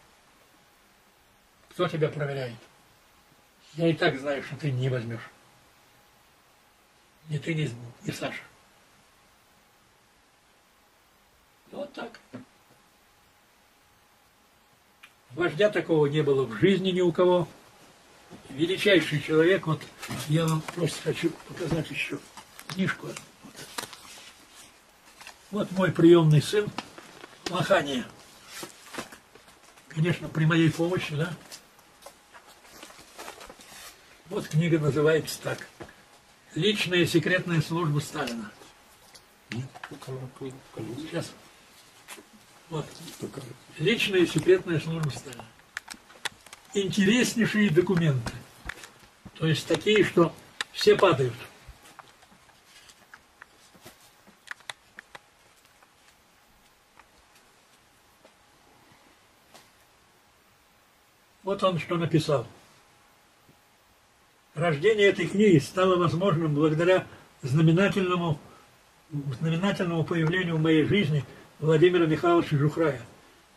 Кто тебя проверяет? Я и так знаю, что ты не возьмешь. Ни ты, ни, ни Саша. Вот так. Вождя такого не было в жизни ни у кого. Величайший человек, вот я вам просто хочу показать еще книжку. Вот, вот мой приемный сын, Махания. Конечно, при моей помощи, да, вот книга называется так. Личная секретная служба Сталина. Сейчас. Вот. Личная секретная служба Сталина. Интереснейшие документы. То есть такие, что все падают. Вот он что написал. Рождение этой книги стало возможным благодаря знаменательному, знаменательному появлению в моей жизни Владимира Михайловича Жухрая,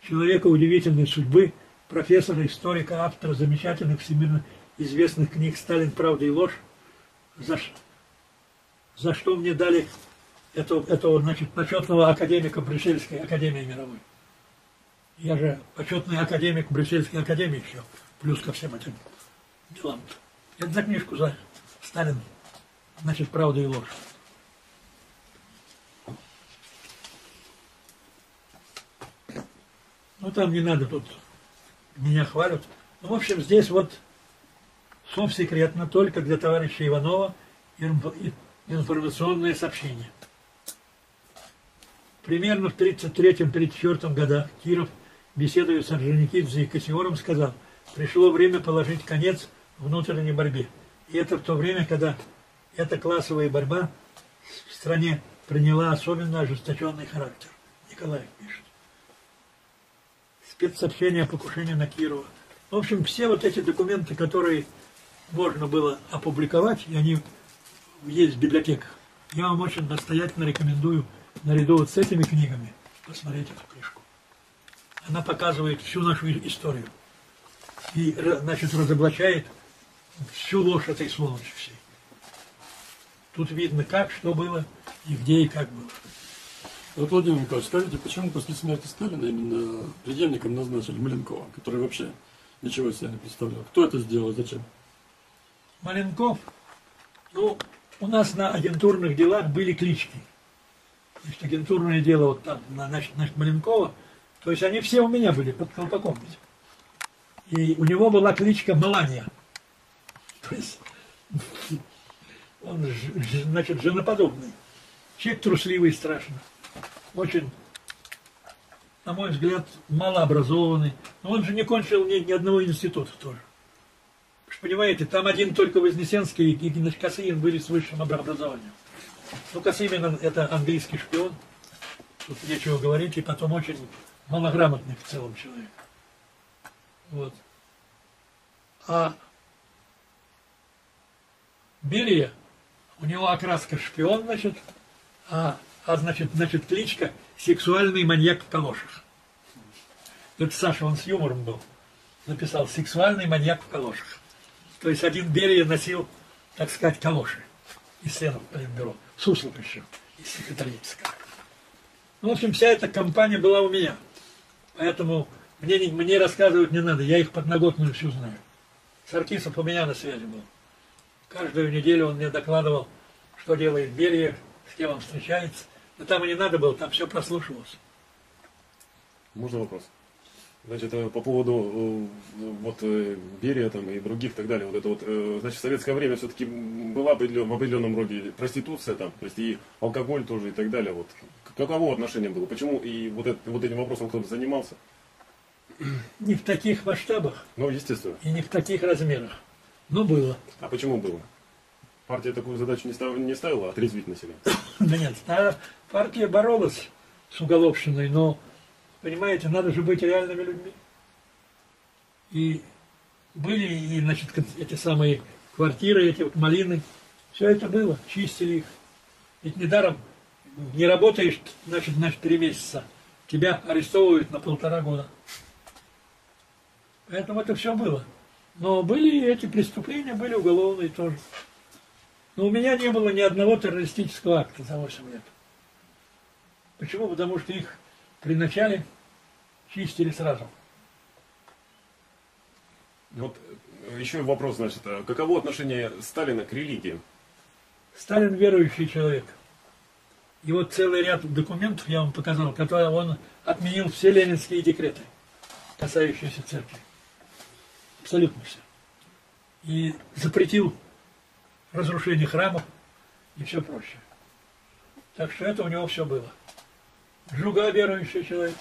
человека удивительной судьбы, профессора, историка, автора замечательных всемирно известных книг «Сталин. Правда и ложь», за, за что мне дали этого, этого значит, почетного академика Брюссельской академии мировой. Я же почетный академик Брюссельской академии еще, плюс ко всем этим делам. Это за книжку за Сталин, значит, правда и ложь. Ну, там не надо, тут меня хвалят. Ну, в общем, здесь вот совсекретно только для товарища Иванова информационное сообщение. Примерно в 1933-1934 годах Киров, беседуя с Орджоникидзе и Кассиором, сказал, пришло время положить конец внутренней борьбе. И это в то время, когда эта классовая борьба в стране приняла особенно ожесточенный характер. Николаев пишет. Спецсообщение о покушении на Кирова. В общем, все вот эти документы, которые можно было опубликовать, и они есть в библиотеках. Я вам очень настоятельно рекомендую наряду вот с этими книгами посмотреть эту книжку. Она показывает всю нашу историю. И, значит, разоблачает всю ложь этой сволочи всей. Тут видно, как, что было, и где, и как было. Вот, Владимир Николаевич, скажите, почему после смерти Сталина именно преемником назначили Маленкова, который вообще ничего из себя не представлял? Кто это сделал, зачем? Маленков, ну, у нас на агентурных делах были клички. Значит, агентурное дело вот там, на, значит, значит, Маленкова, то есть они все у меня были под колпаком. И у него была кличка Малания. То есть он, значит, женоподобный. Человек трусливый страшно. Очень, на мой взгляд, малообразованный. Но он же не кончил ни, ни одного института тоже. Вы ж понимаете, там один только Вознесенский и Косыгин были с высшим образованием. Ну, Косыгин это английский шпион, тут нечего говорить, и потом очень малограмотный в целом человек. Вот. А Берия, у него окраска шпион, значит, а, а значит, значит, кличка сексуальный маньяк в калошах. Это Саша, он с юмором был. Написал сексуальный маньяк в калошах. То есть один Берия носил, так сказать, калоши из членов Политбюро. Суслов еще из секретариатского. Ну, в общем, вся эта компания была у меня. Поэтому мне, не- мне рассказывать не надо, я их подноготную всю знаю. Саркисов у меня на связи был. Каждую неделю он мне докладывал, что делает Берия, с кем он встречается. Но там и не надо было, там все прослушивалось. Можно вопрос? Значит, э, по поводу э, вот э, Берия там и других и так далее, вот это вот, значит, в советское время все-таки была в определенном роде проституция там, то есть и алкоголь тоже и так далее, вот. Каково отношение было? Почему и вот, это, вот этим вопросом кто-то занимался? Не в таких масштабах Ну, естественно. и не в таких размерах. Но было. А почему было? Партия такую задачу не ставила, не ставила отрезвить население? Да нет, партия боролась с уголовщиной, но, понимаете, надо же быть реальными людьми. И были и, значит, эти самые квартиры, эти вот малины, все это было, чистили их. Ведь недаром не работаешь, значит, значит, три месяца, тебя арестовывают на полтора года. Поэтому это все было. Но были и эти преступления, были уголовные тоже. Но у меня не было ни одного террористического акта за 8 лет. Почему? Потому что их при начале чистили сразу. Вот э, еще вопрос, значит, а каково отношение Сталина к религии? Сталин верующий человек. И вот целый ряд документов я вам показал, которые он отменил все ленинские декреты, касающиеся церкви. Абсолютно все. И запретил разрушение храмов и все прочее. Так что это у него все было. Жуга верующий человек.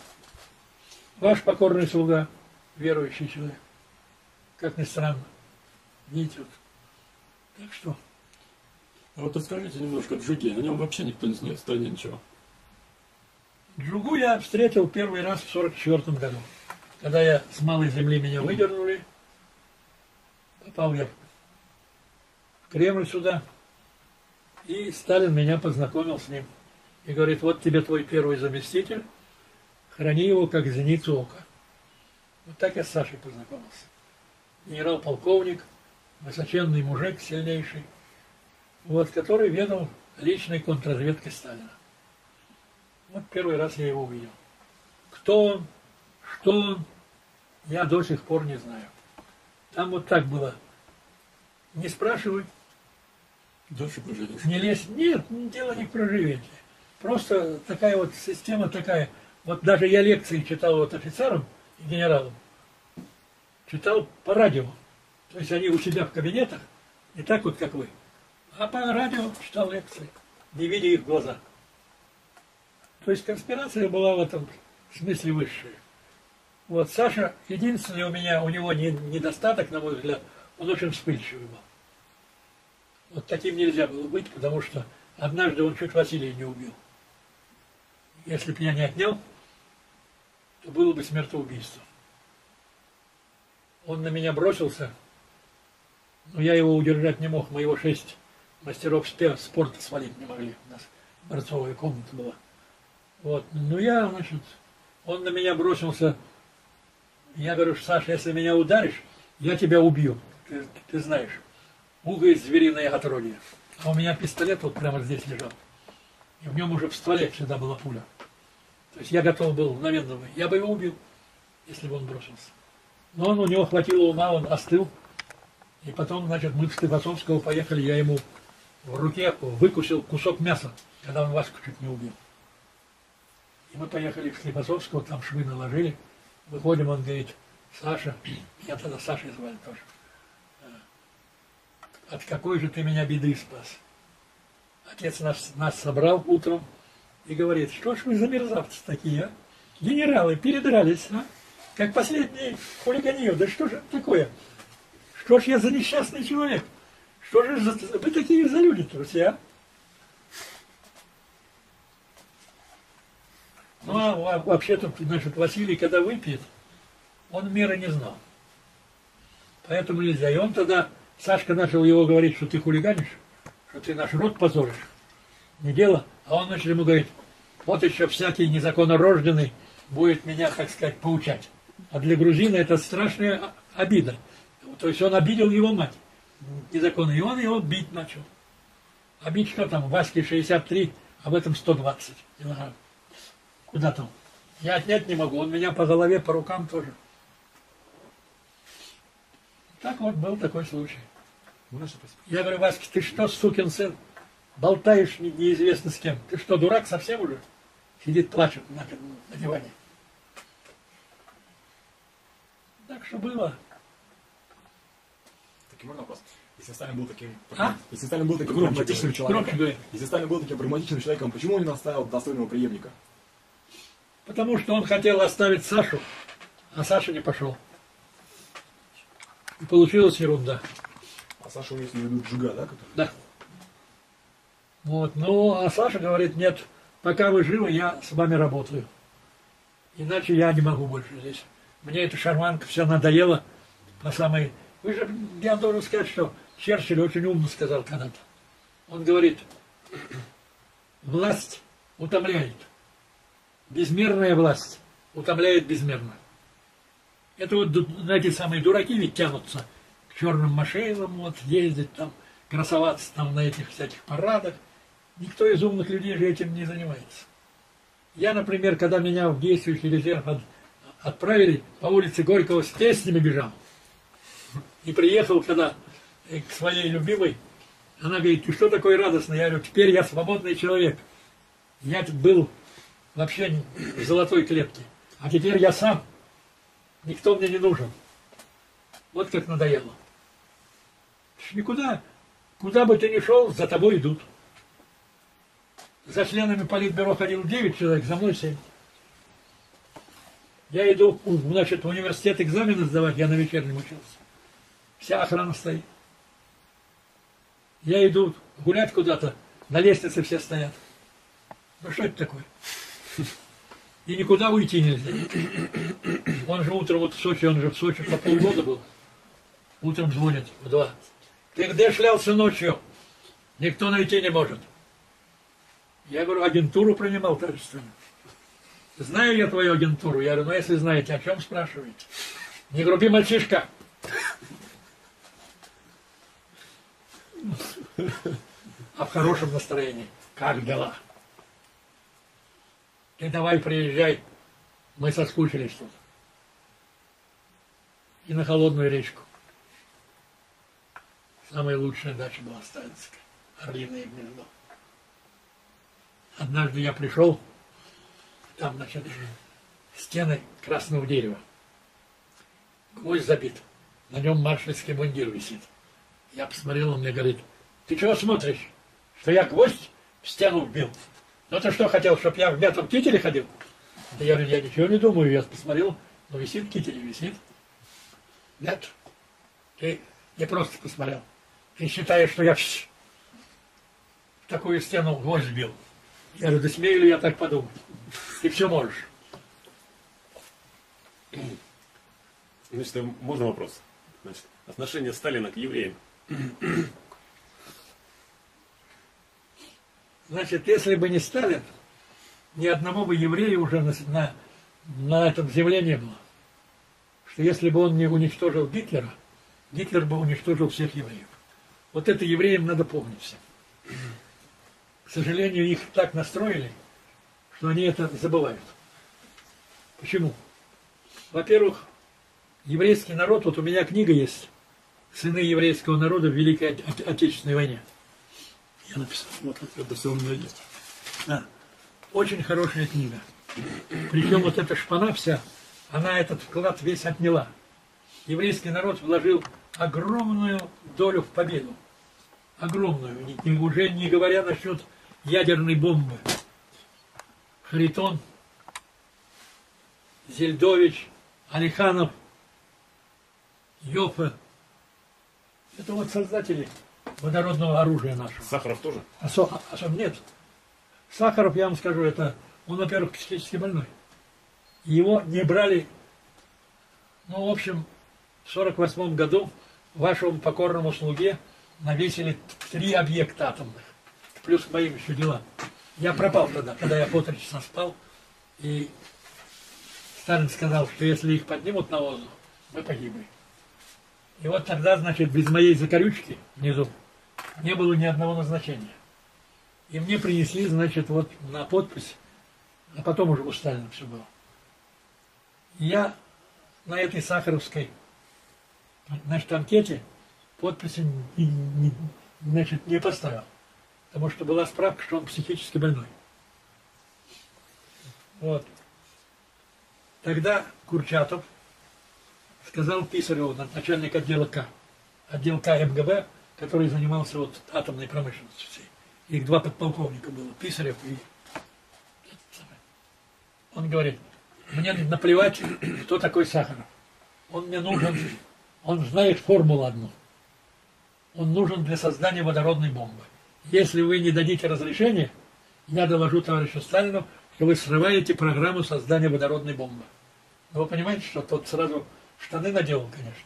Ваш покорный слуга верующий человек. Как ни странно. Видите, вот. Так что, А вот расскажите немножко о Джуге. О нем вообще никто не знает в стране ничего. Джугу я встретил первый раз в 44 году. Когда я с малой земли меня выдернули, попал я в Кремль сюда, и Сталин меня познакомил с ним. И говорит, вот тебе твой первый заместитель, храни его как зеницу ока. Вот так я с Сашей познакомился. Генерал-полковник, высоченный мужик, сильнейший, вот, который ведал личной контрразведкой Сталина. Вот первый раз я его увидел. Кто он, что он, я до сих пор не знаю. Там вот так было. Не спрашивай, Дальше проживешь. не лезь. Нет, дело не в проживете. Просто такая вот система такая. Вот даже я лекции читал вот офицерам и генералам. Читал по радио. То есть они у себя в кабинетах, не так вот, как вы. А по радио читал лекции, не видя их в глаза. То есть конспирация была в этом смысле высшая. Вот Саша, единственный у меня, у него не- недостаток, на мой взгляд, он очень вспыльчивый был. Вот таким нельзя было быть, потому что однажды он чуть Василия не убил. Если бы я не отнял, то было бы смертоубийство. Он на меня бросился, но я его удержать не мог. Мы его шесть мастеров спорта свалить не могли. У нас борцовая комната была. Вот. Ну я, значит, он на меня бросился. Я говорю, Саша, если меня ударишь, я тебя убью. Ты, ты знаешь. Уго из звериное отродье. А у меня пистолет вот прямо здесь лежал. И в нем уже в стволе всегда была пуля. То есть я готов был бы. Я бы его убил, если бы он бросился. Но он, у него хватило ума, он остыл. И потом, значит, мы в Степасовского поехали, я ему в руке выкусил кусок мяса, когда он Ваську чуть не убил. И мы поехали в Склифосовского, там швы наложили. Выходим, он говорит, Саша, я тогда Сашей звали тоже. «Э, От какой же ты меня беды спас? Отец нас, нас собрал утром и говорит, что ж вы за мерзавцы такие, а? Генералы передрались, а? Как последние хулиганье. Да что же такое? Что ж я за несчастный человек? Что же за, вы такие за все, а? Ну, а во- вообще-то, значит, Василий, когда выпьет, он мира не знал. Поэтому нельзя. И он тогда, Сашка начал его говорить, что ты хулиганишь, что ты наш род позоришь. Не дело. А он начал ему говорить, вот еще всякий незаконнорожденный будет меня, так сказать, поучать. А для грузина это страшная обида. То есть он обидел его мать незаконно, и он его бить начал. А бить что там, Ваське 63, а в этом 120 килограмм. Куда там? Я отнять не могу, он меня по голове, по рукам тоже. Так вот был такой случай. Я говорю, Васька, ты что, сукин сын, болтаешь не- неизвестно с кем? Ты что, дурак совсем уже? Сидит, плачет на, на диване. Так что было. Таким можно вопрос? Если Сталин был таким, А? если Сталин был таким Громче прагматичным человеком, громче если Сталин был таким прагматичным человеком, почему он не оставил достойного преемника? Потому что он хотел оставить Сашу, а Саша не пошел. И получилась ерунда. А Саша имеется в виду Джига, да? Который... Да. Вот, ну, а Саша говорит, нет, пока вы живы, я с вами работаю. Иначе я не могу больше здесь. Мне эта шарманка вся надоела по самой... Вы же, я должен сказать, что Черчилль очень умно сказал когда-то. Он говорит, власть утомляет. Безмерная власть утомляет безмерно. Это вот эти самые дураки ведь тянутся черным машинам, вот ездить там, красоваться там на этих всяких парадах. Никто из умных людей же этим не занимается. Я, например, когда меня в действующий резерв от- отправили, по улице Горького с песнями бежал. И приехал, когда к своей любимой, она говорит, ты что такой радостный? Я говорю, теперь я свободный человек. Я был вообще в золотой клетке. А теперь я сам. Никто мне не нужен. Вот как надоело. Никуда, куда бы ты ни шел, за тобой идут. За членами политбюро ходил 9 человек, за мной 7. Я иду, значит, в университет экзамены сдавать, я на вечернем учился. Вся охрана стоит. Я иду гулять куда-то, на лестнице все стоят. Ну что это такое? И никуда уйти нельзя. Он же утром вот в Сочи, он же в Сочи по полгода был. Утром звонит в два. Ты где шлялся ночью? Никто найти не может. Я говорю, агентуру принимал, товарищ Сталин. Знаю я твою агентуру. Я говорю, ну если знаете, о чем спрашиваете? Не груби, мальчишка. А в хорошем настроении. Как дела? Ты давай приезжай. Мы соскучились тут. И на холодную речку. Самая лучшая дача была Сталинская. Орлиное гнездо. Однажды я пришел, там, значит, стены красного дерева. Гвоздь забит. На нем маршальский мундир висит. Я посмотрел, он мне говорит, ты чего смотришь? Что я гвоздь в стену вбил? Ну ты что хотел, чтобы я в мятом кителе ходил? Да я говорю, я ничего не думаю. Я посмотрел, ну висит китель, висит. Нет, ты не просто посмотрел. Ты считаешь, что я в такую стену гвоздь бил. Я говорю, да смею ли я так подумать? Ты все можешь. Значит, э, можно вопрос? Значит, отношение Сталина к евреям. Значит, если бы не Сталин, ни одного бы еврея уже на, на, на этом земле не было. Что если бы он не уничтожил Гитлера, Гитлер бы уничтожил всех евреев. Вот это евреям надо помнить всем. К сожалению, их так настроили, что они это забывают. Почему? Во-первых, еврейский народ, вот у меня книга есть, «Сыны еврейского народа в Великой Отечественной войне». Я написал, вот это все у меня есть. Да. Очень хорошая книга. Причем вот эта шпана вся, она этот вклад весь отняла. Еврейский народ вложил огромную долю в победу. Огромную. Уже не говоря насчет ядерной бомбы. Харитон, Зельдович, Алиханов, Йофе. Это вот создатели водородного оружия нашего. Сахаров тоже? А, со, а, а нет. Сахаров, я вам скажу, это он, во-первых, психически больной. Его не брали, ну, в общем, в 48 году вашему покорному слуге навесили три объекта атомных, плюс моим еще делам. Я пропал тогда, когда я по три часа спал, и Сталин сказал, что если их поднимут на воздух, мы погибли. И вот тогда, значит, без моей закорючки внизу не было ни одного назначения. И мне принесли, значит, вот на подпись, а потом уже у Сталина все было. И я на этой сахаровской, значит, анкете подписи не, не, значит, не поставил. Потому что была справка, что он психически больной. Вот. Тогда Курчатов сказал Писареву, начальник отдела К, отдел К МГБ, который занимался вот атомной промышленностью всей. Их два подполковника было, Писарев и... Он говорит, мне наплевать, кто такой Сахаров. Он мне нужен, он знает формулу одну. Он нужен для создания водородной бомбы. Если вы не дадите разрешения, я доложу товарищу Сталину, что вы срываете программу создания водородной бомбы. Но вы понимаете, что тот сразу штаны наделал, конечно.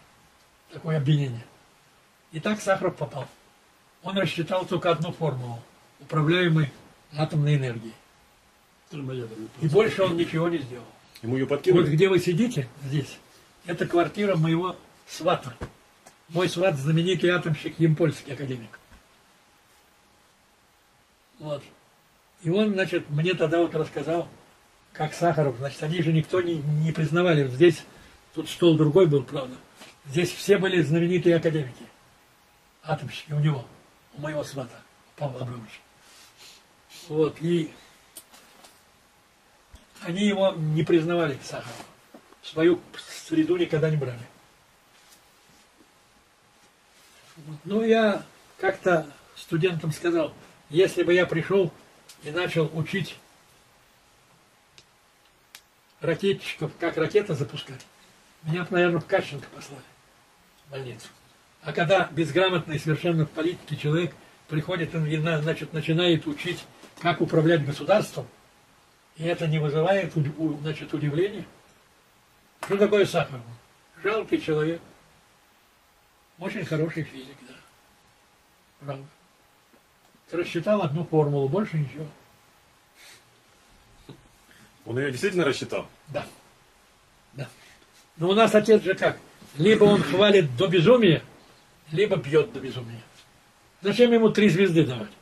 Такое обвинение. И так Сахаров попал. Он рассчитал только одну формулу, управляемой атомной энергией. И больше он ничего не сделал. Ему ее подкинули? Вот где вы сидите, здесь, это квартира моего свата. Мой сват знаменитый атомщик Емпольский академик. Вот. И он, значит, мне тогда вот рассказал, как Сахаров, значит, они же никто не, не признавали. Здесь, тут стол другой был, правда. Здесь все были знаменитые академики. Атомщики у него, у моего свата, Павла Абрамовича. Вот, и они его не признавали, Сахарова. Свою среду никогда не брали. Ну, я как-то студентам сказал, если бы я пришел и начал учить ракетчиков, как ракеты запускать. Меня, наверное, в Кащенко послали в больницу. А когда безграмотный совершенно в политике человек приходит, он, значит, начинает учить, как управлять государством, и это не вызывает значит, удивления. Что такое Сахаров? Жалкий человек. Очень хороший физик, да. Правда. Рассчитал одну формулу, больше ничего. Он ее действительно рассчитал? Да. Да. Но у нас отец же как? Либо он хвалит до безумия, либо бьет до безумия. Зачем ему три звезды давать?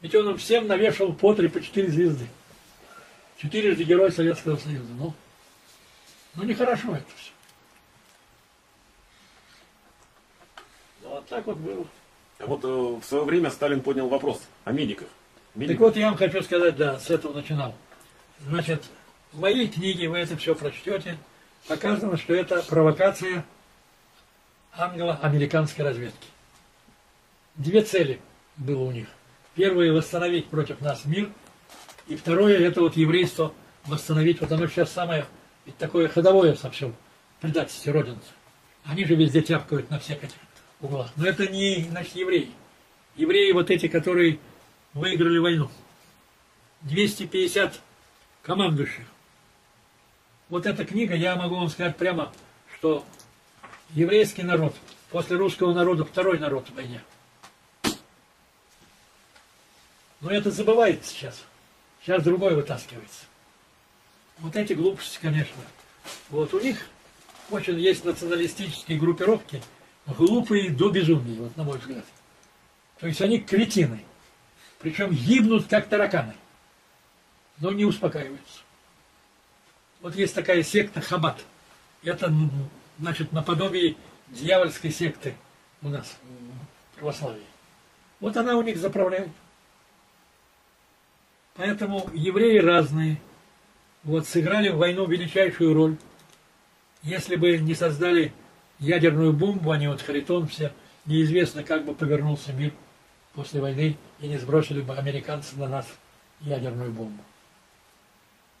Ведь он им всем навешал по три, по четыре звезды. Четырежды герой Советского Союза. Ну, ну нехорошо это все. Вот так вот было. А вот э, в свое время Сталин поднял вопрос о медиках. медиках. Так вот я вам хочу сказать, да, с этого начинал. Значит, в моей книге вы это все прочтете. Показано, что это провокация англо-американской разведки. Две цели было у них. Первое – восстановить против нас мир. И второе – это вот еврейство восстановить. Вот оно сейчас самое ведь такое ходовое совсем предательство родинцы. Они же везде тяпкают на всех этих углах. Но это не, значит, евреи. Евреи вот эти, которые выиграли войну. 250 командующих. Вот эта книга, я могу вам сказать прямо, что еврейский народ, после русского народа второй народ в войне. Но это забывается сейчас. Сейчас другой вытаскивается. Вот эти глупости, конечно. Вот у них очень есть националистические группировки, глупые до безумия, вот на мой взгляд. То есть они кретины. Причем гибнут, как тараканы. Но не успокаиваются. Вот есть такая секта Хабат. Это значит, наподобие дьявольской секты у нас в православии. Вот она у них заправляет. Поэтому евреи разные. Вот сыграли в войну величайшую роль. Если бы не создали ядерную бомбу, они вот Харитон все, неизвестно, как бы повернулся мир после войны и не сбросили бы американцы на нас ядерную бомбу.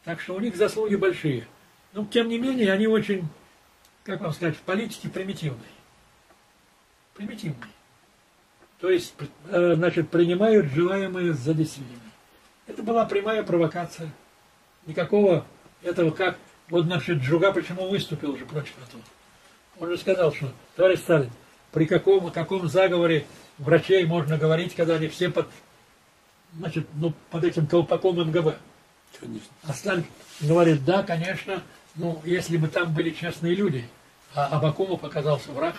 Так что у них заслуги большие. Но, тем не менее, они очень как вам сказать, в политике примитивной. Примитивной. То есть, э, значит, принимают желаемое за действительное. Это была прямая провокация. Никакого этого как... Вот, значит, Джуга почему выступил же против этого? Он же сказал, что, товарищ Сталин, при каком, каком заговоре врачей можно говорить, когда они все под, значит, ну, под этим колпаком МГБ? Конечно. А Сталин говорит, да, конечно, ну, если бы там были честные люди, а Абакумов оказался враг,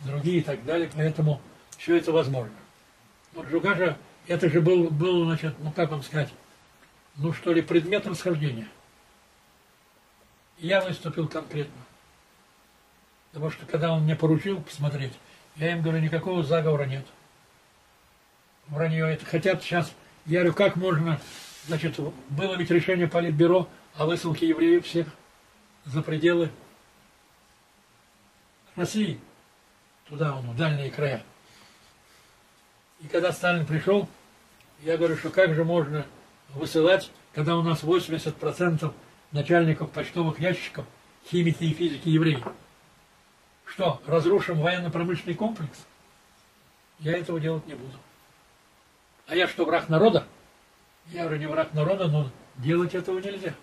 другие и так далее, поэтому все это возможно. Но Джугажа, это же был, был, значит, ну как вам сказать, ну что ли, предмет расхождения. я выступил конкретно. Потому что когда он мне поручил посмотреть, я им говорю, никакого заговора нет. Вранье это. Хотят сейчас, я говорю, как можно, значит, было ведь решение Политбюро о высылке евреев всех за пределы России, туда, он, в дальние края. И когда Сталин пришел, я говорю, что как же можно высылать, когда у нас 80% начальников почтовых ящиков химики и физики евреи. Что, разрушим военно-промышленный комплекс? Я этого делать не буду. А я что, враг народа? Я говорю, не враг народа, но делать этого нельзя.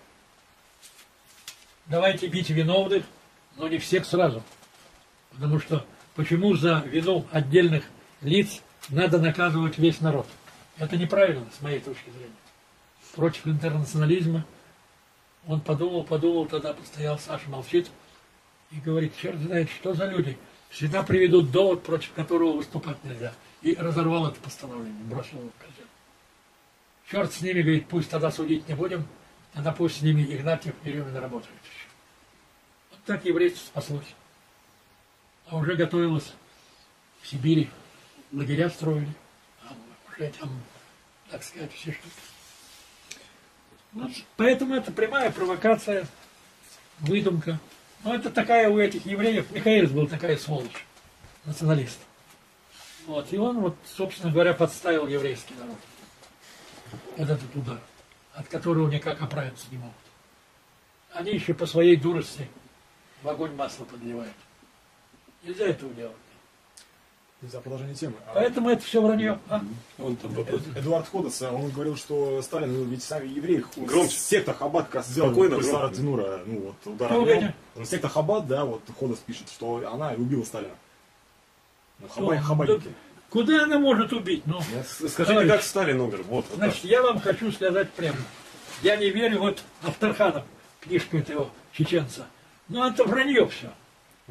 Давайте бить виновных, но не всех сразу. Потому что почему за вину отдельных лиц надо наказывать весь народ? Это неправильно, с моей точки зрения. Против интернационализма. Он подумал, подумал, тогда постоял, Саша молчит и говорит, черт знает, что за люди. Всегда приведут довод, против которого выступать нельзя. И разорвал это постановление, бросил его в казет. Черт с ними, говорит, пусть тогда судить не будем, тогда пусть с ними Игнатьев и Рюмин работают еще. Вот так еврейство спаслось а уже готовилась в Сибири, лагеря строили, а уже там, так сказать, все штуки. Вот, поэтому это прямая провокация, выдумка. Но это такая у этих евреев, Михаил был такая сволочь, националист. Вот, и он, вот, собственно говоря, подставил еврейский народ. этот удар, от которого никак оправиться не могут. Они еще по своей дурости в огонь масло подливают. Нельзя этого делать. За продолжение темы. А Поэтому это все вранье. А? Он там вопрос. Эдуард Ходос, он говорил, что Сталин, ну, ведь сами евреи, Громче. в сектах Хаббат как раз Пульсара громко. Тимура, ну вот, удар огнем. Секта Хаббат, да, вот Ходос пишет, что она и убила Сталина. Ну, Ну, Хаба- Хабадники. да Куда она может убить? Ну, Скажите, Товарищ. как Сталин умер? Вот, вот значит, я вам хочу сказать прямо. Я не верю, вот Авторханов, книжка этого чеченца. Ну, это вранье все. так.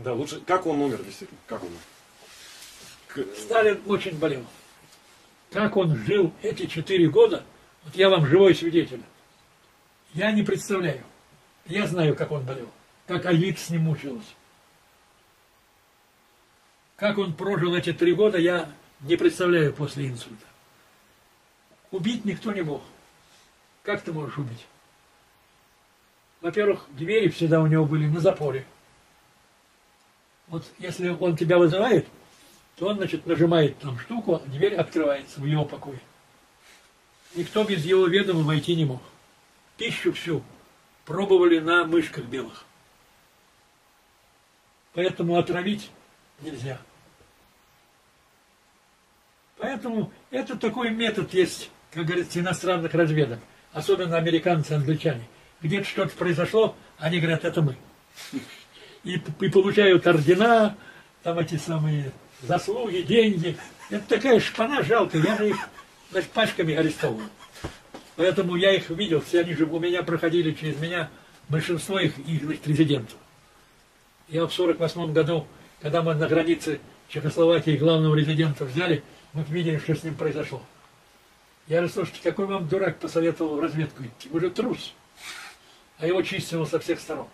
Да, лучше, как он умер, действительно, как он умер? Сталин очень болел. Как он жил эти четыре года, вот я вам живой свидетель. Я не представляю. Я знаю, как он болел. Как Алик с ним мучилась. Как он прожил эти три года, я не представляю после инсульта. Убить никто не мог. Как ты можешь убить? Во-первых, двери всегда у него были на запоре. Вот если он тебя вызывает, то он, значит, нажимает там штуку, а дверь открывается в его покое. Никто без его ведома войти не мог. Пищу всю пробовали на мышках белых. Поэтому отравить нельзя. Поэтому это такой метод есть, как говорится, иностранных разведок. Особенно американцы, англичане. Где-то что-то произошло, они говорят, это мы. И, и получают ордена, там эти самые заслуги, деньги. Это такая шпана жалкая, я же их значит, пачками арестовывал. Поэтому я их видел, все они же у меня проходили через меня, большинство их, их значит, резидентов. Я в 48 году, когда мы на границе Чехословакии главного резидента взяли, мы видели, что с ним произошло. Я говорю, слушайте, какой вам дурак посоветовал в разведку идти? Вы же трус. А его чистило со всех сторон.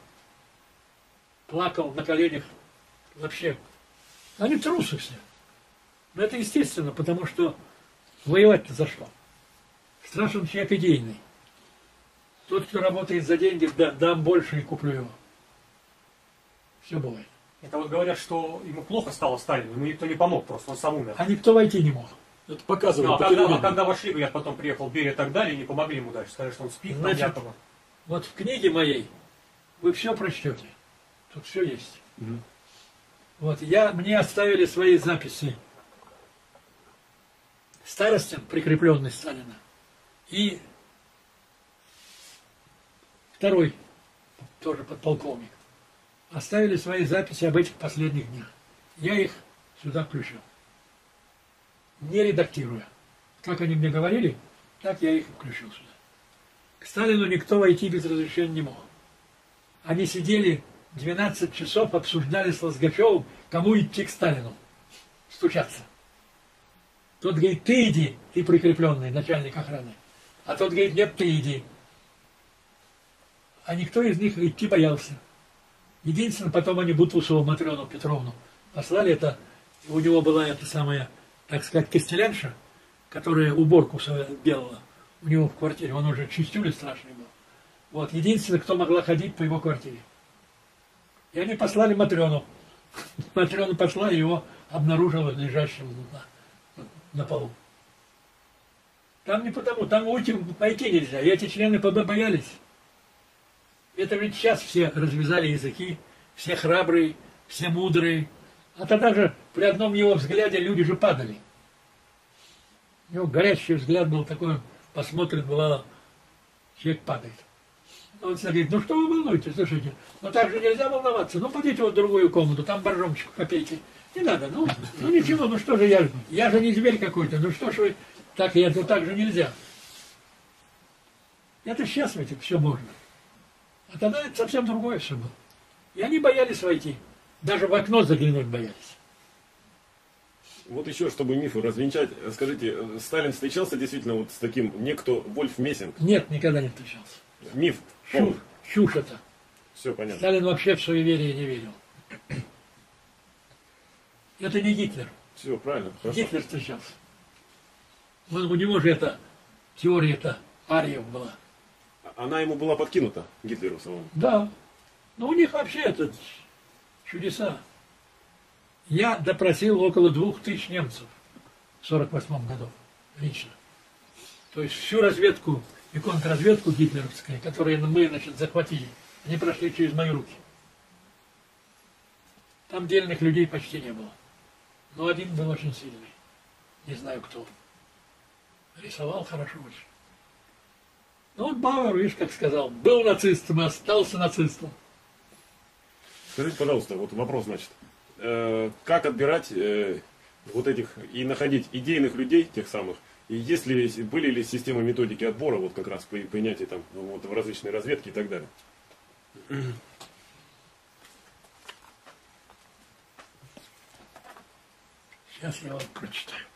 Плакал на коленях. Вообще. Они трусы все. Но это естественно, потому что воевать-то за что? Страшен человек идейный. Тот, кто работает за деньги, да, дам больше и куплю его. Все бывает. Это вот говорят, что ему плохо стало Сталину, ему никто не помог просто, он сам умер. А никто войти не мог. Это показывает Ну, а когда, а когда вошли, говорят, потом приехал Берия и так далее, не помогли ему дальше. Сказали, что он спит, там Значит, якобы. Вот в книге моей вы все прочтете. Тут все есть. Вот я, мне оставили свои записи Старостин, прикрепленный Сталина, и второй, тоже подполковник, оставили свои записи об этих последних днях. Я их сюда включил. Не редактируя. Как они мне говорили, так я их включил сюда. К Сталину никто войти без разрешения не мог. Они сидели 12 часов, обсуждали с Лозгачевым, кому идти к Сталину. Стучаться. Тот говорит, ты иди, ты прикрепленный, начальник охраны. А тот говорит, нет, ты иди. А никто из них идти боялся. Единственное, потом они Бутусову Матрёну Петровну послали, это у него была эта самая, так сказать, костелянша, которая уборку делала у него в квартире. Он уже чистюля страшный был. Вот, единственное, кто могла ходить по его квартире. И они послали Матрёну. Матрёна пошла и его обнаружила лежащим на, на полу. Там не потому, там уйти, пойти нельзя. И эти члены ПБ боялись. Это ведь сейчас все развязали языки, все храбрые, все мудрые. А тогда же при одном его взгляде люди же падали. У него горящий взгляд был такой, посмотрит, бывало, человек падает. Он говорит, ну что вы волнуетесь, слушайте, ну так же нельзя волноваться, ну пойдите вот в другую комнату, там боржомчик попейте. Не надо, ну, ну ничего, ну что же я, я же не зверь какой-то, ну что ж вы, так, я, ну так же нельзя. Это сейчас ведь все можно. А тогда это совсем другое все было. И они боялись войти. Даже в окно заглянуть боялись. Вот еще, чтобы мифы развенчать, скажите, э, Сталин встречался действительно вот с таким некто Вольф Мессинг? Нет, никогда не встречался. Миф. Чушь, чушь это. Все понятно. Сталин вообще в суеверие не верил. Это не Гитлер. Все, правильно. Хорошо. Гитлер встречался. Он, у него же это теория-то ариев была. Она ему была подкинута, Гитлеру самому. Да. Но у них вообще это чудеса. Я допросил около двух тысяч немцев в 48 году лично. То есть всю разведку и контрразведку гитлеровскую, которую мы, значит, захватили, они прошли через мои руки. Там дельных людей почти не было. Но один был очень сильный. Не знаю кто. Рисовал хорошо очень. Ну, вот Бауэр, видишь, как сказал, был нацистом и остался нацистом. Скажите, пожалуйста, вот вопрос, значит. Э, как отбирать э, вот этих и находить идейных людей, тех самых, и есть ли, были ли системы методики отбора, вот как раз при принятии там, ну, вот, в различной разведке и так далее? Сейчас я вам прочитаю.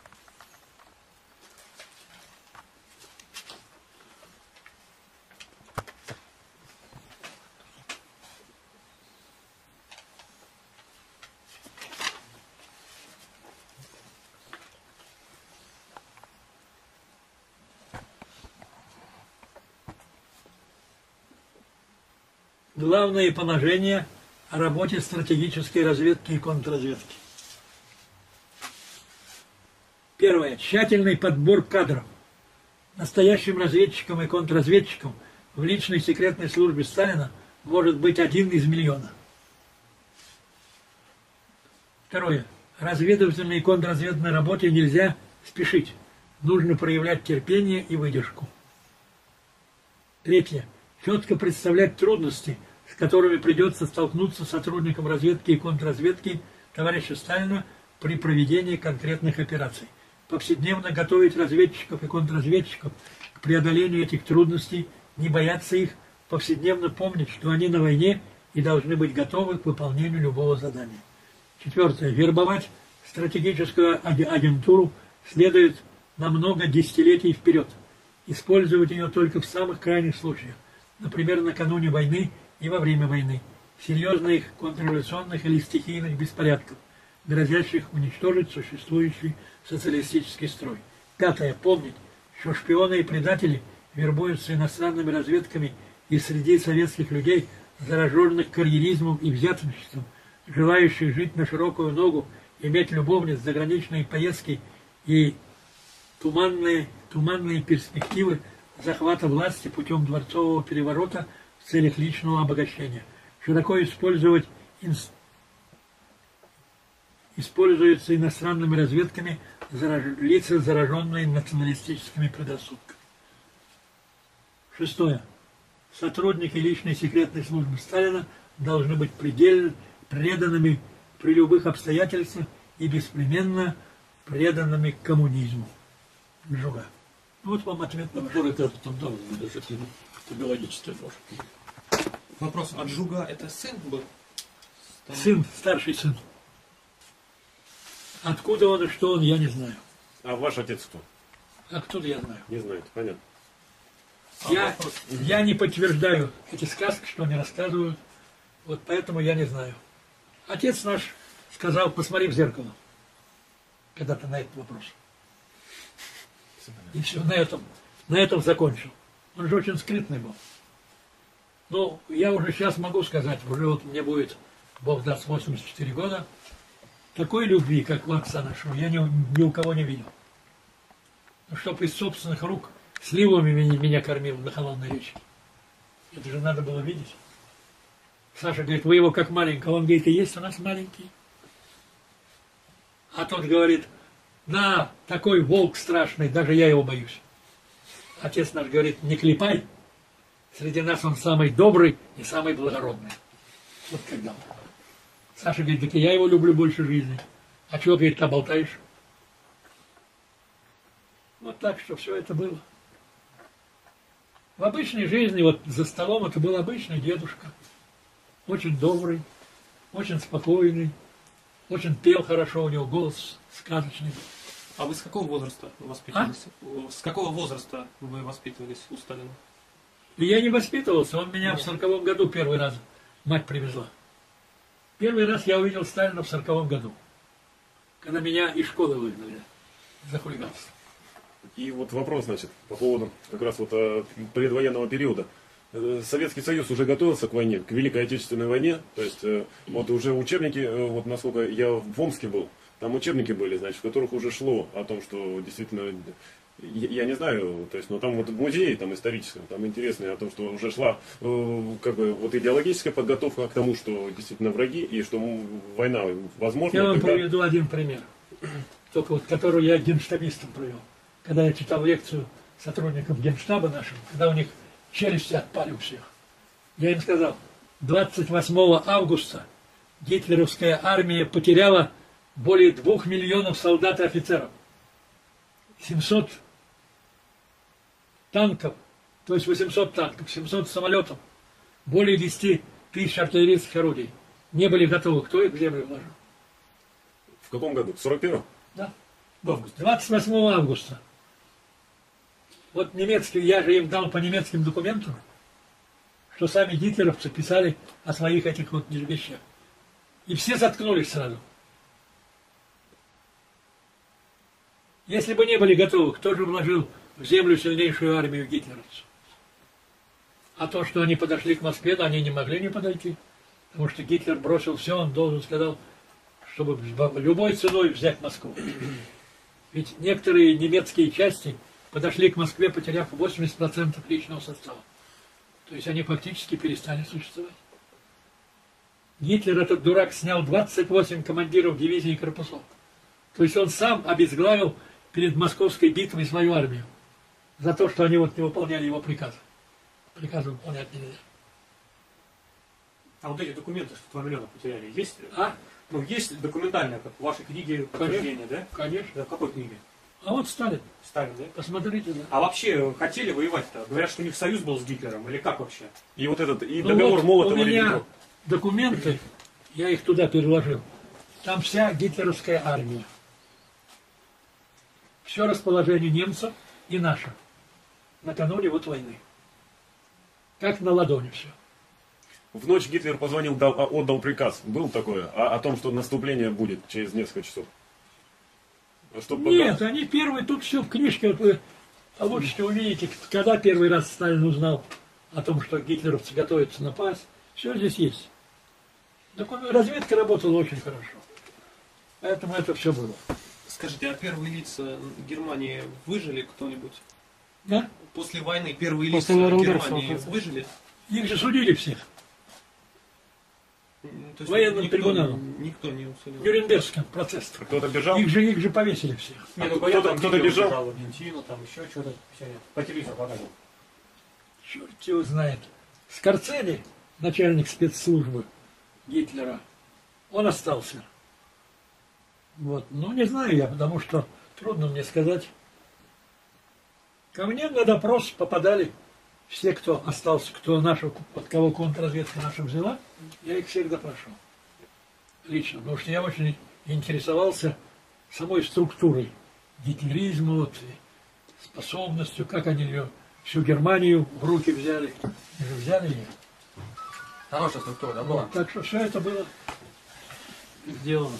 Главное положение о работе стратегической разведки и контрразведки. Первое. Тщательный подбор кадров. Настоящим разведчиком и контрразведчиком в личной секретной службе Сталина может быть один из миллиона. Второе. Разведывательной и контрразведной работе нельзя спешить. Нужно проявлять терпение и выдержку. Третье. Четко представлять трудности, с которыми придется столкнуться сотрудникам разведки и контрразведки товарища Сталина при проведении конкретных операций повседневно готовить разведчиков и контрразведчиков к преодолению этих трудностей, не бояться их, повседневно помнить, что они на войне и должны быть готовы к выполнению любого задания. Четвертое. Вербовать стратегическую агентуру следует на много десятилетий вперед. Использовать ее только в самых крайних случаях, например, накануне войны и во время войны, серьезных контрреволюционных или стихийных беспорядков, грозящих уничтожить существующий социалистический строй. Пятое. Помнить, что шпионы и предатели вербуются иностранными разведками и среди советских людей, зараженных карьеризмом и взяточеством, желающих жить на широкую ногу, иметь любовниц, заграничные поездки и туманные, туманные перспективы захвата власти путем дворцового переворота в целях личного обогащения. Широко использовать инст используются иностранными разведками зараж... лица, зараженные националистическими предрассудками. Шестое. Сотрудники личной секретной службы Сталина должны быть предельно преданными при любых обстоятельствах и беспременно преданными коммунизму. Жуга. Вот вам ответ на Отбор это там да, даже это биологический отбор. Вопрос. А Джуга это сын был? Сын, старший сын. Откуда он и что он, я не знаю. А ваш отец кто? Откуда я знаю? Не знаете, понятно. Я, я не подтверждаю эти сказки, что они рассказывают. Вот поэтому я не знаю. Отец наш сказал, посмотри в зеркало. Когда-то на этот вопрос. И все, на этом, на этом закончил. Он же очень скрытный был. Ну, я уже сейчас могу сказать, уже вот мне будет, Бог даст, 84 года, такой любви, как у отца нашего, я ни, ни у кого не видел. Ну, чтоб из собственных рук сливами меня, меня кормил на холодной речке. Это же надо было видеть. Саша говорит, вы его как маленького. Он говорит, и есть у нас маленький. А тот говорит, да, такой волк страшный, даже я его боюсь. Отец наш говорит, не клепай, среди нас он самый добрый и самый благородный. Вот когда. Саша говорит, так я его люблю больше жизни. А чего, говорит, ты болтаешь? Вот так, что все это было. В обычной жизни, вот за столом это был обычный дедушка. Очень добрый, очень спокойный, очень пел хорошо, у него голос сказочный. А вы с какого возраста воспитывались? С какого возраста вы воспитывались у Сталина? И я не воспитывался, он меня в сороковом году первый раз мать привезла. Первый раз я увидел Сталина в сороковом году, когда меня из школы выгнали за хулиганство. И вот вопрос, значит, по поводу как раз вот э, предвоенного периода. Э, Советский Союз уже готовился к войне, к Великой Отечественной войне. То есть э, вот уже учебники, вот насколько я в Омске был, там учебники были, значит, в которых уже шло о том, что действительно Я, я не знаю, то есть, но там вот в музее, там историческом, там интересно о том, что уже шла э, как бы вот идеологическая подготовка к тому, что действительно враги и что война возможна. Я вам тогда- приведу один пример, только вот которую я генштабистам провел. Когда я читал лекцию сотрудникам генштаба нашим, когда у них челюсти отпали у всех. Я им сказал, 28 августа гитлеровская армия потеряла более двух миллионов солдат и офицеров. 700 танков, то есть 800 танков, 700 самолетов, более 10 тысяч артиллерийских орудий не были готовы. Кто их в землю вложил? В каком году? В 41-м? Да. В августе. 28 августа. Вот немецкий, я же им дал по немецким документам, что сами гитлеровцы писали о своих этих вот вещах. И все заткнулись сразу. Если бы не были готовы, кто же вложил в землю сильнейшую армию гитлеровцев? А то, что они подошли к Москве, да, они не могли не подойти. Потому что Гитлер бросил все, он должен сказал, чтобы любой ценой взять Москву. Ведь некоторые немецкие части подошли к Москве, потеряв 80% личного состава. То есть они фактически перестали существовать. Гитлер, этот дурак, снял 28 командиров дивизий и корпусов. То есть он сам обезглавил перед московской битвой свою армию. За то, что они вот не выполняли его приказы. Приказы выполнять нельзя. А вот эти документы, что 2 миллиона потеряли, есть? А? Ну, есть документально, как в вашей книге подтверждение, да? Конечно. Да, в какой книге? А вот Сталин. Сталин, да? Посмотрите. Да. А вообще хотели воевать-то? Говорят, что у них союз был с Гитлером, или как вообще? И вот этот, и Ну договор вот Молотова у меня документы, я их туда переложил. Там вся гитлеровская армия. Все расположение немцев и наше. Накануне вот войны. Как на ладони все. В ночь Гитлер позвонил, дал, а, отдал приказ. Был такое? О, о том, что наступление будет через несколько часов. Чтоб пока- Нет, они первые, тут все в книжке, вот вы получите, увидите, когда первый раз Сталин узнал о том, что гитлеровцы готовятся напасть. Все здесь есть. Документ- Разведка работала очень хорошо. Поэтому это все было. Скажите, а первые лица Германии выжили кто-нибудь? Да? После войны первые лица Германии выжили? Их же судили всех. М, То есть Военным никто, трибуналом. никто не усилил. В Нюрнбергском процессе. Кто-то бежал? Их же, их же повесили всех. Не, ну, кто-то- кто-то бежал? убежал в Аргентину, там еще что-то. нет. По телевизору показывали. Черт его знает. Скорцени, начальник спецслужбы Гитлера, он остался. Вот. Ну, не знаю я, потому что трудно мне сказать. Ко мне на допрос попадали все, кто остался, кто нашу, от кого контрразведка наша взяла, я их всех допрашивал. Лично. Потому что я очень интересовался самой структурой гитлеризма, вот, и способностью, как они ее всю Германию в руки взяли. Они же взяли ее. Хорошая структура, да, была? Вот, так что все это было сделано.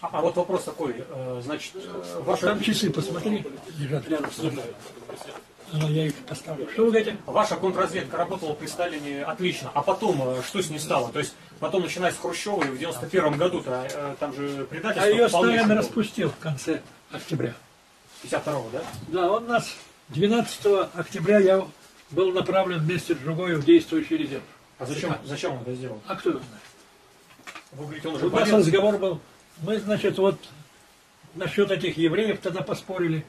А, вот вопрос такой, э, значит, э, ваша, Там часы, посмотри, лежат. А, я их поставлю. Что вы говорите? ваша контрразведка работала при Сталине отлично, а потом э, что с ней стало? То есть потом, начиная с Хрущева, и в 91 году-то там же предательство А ее Сталин было. распустил в конце октября. 52 да? Да, он нас 12 октября я был направлен вместе с другой в действующий резерв. А зачем, зачем он это сделал? А кто его знает? Вы говорите, он уже У нас разговор был. Мы, значит, вот насчет этих евреев тогда поспорили.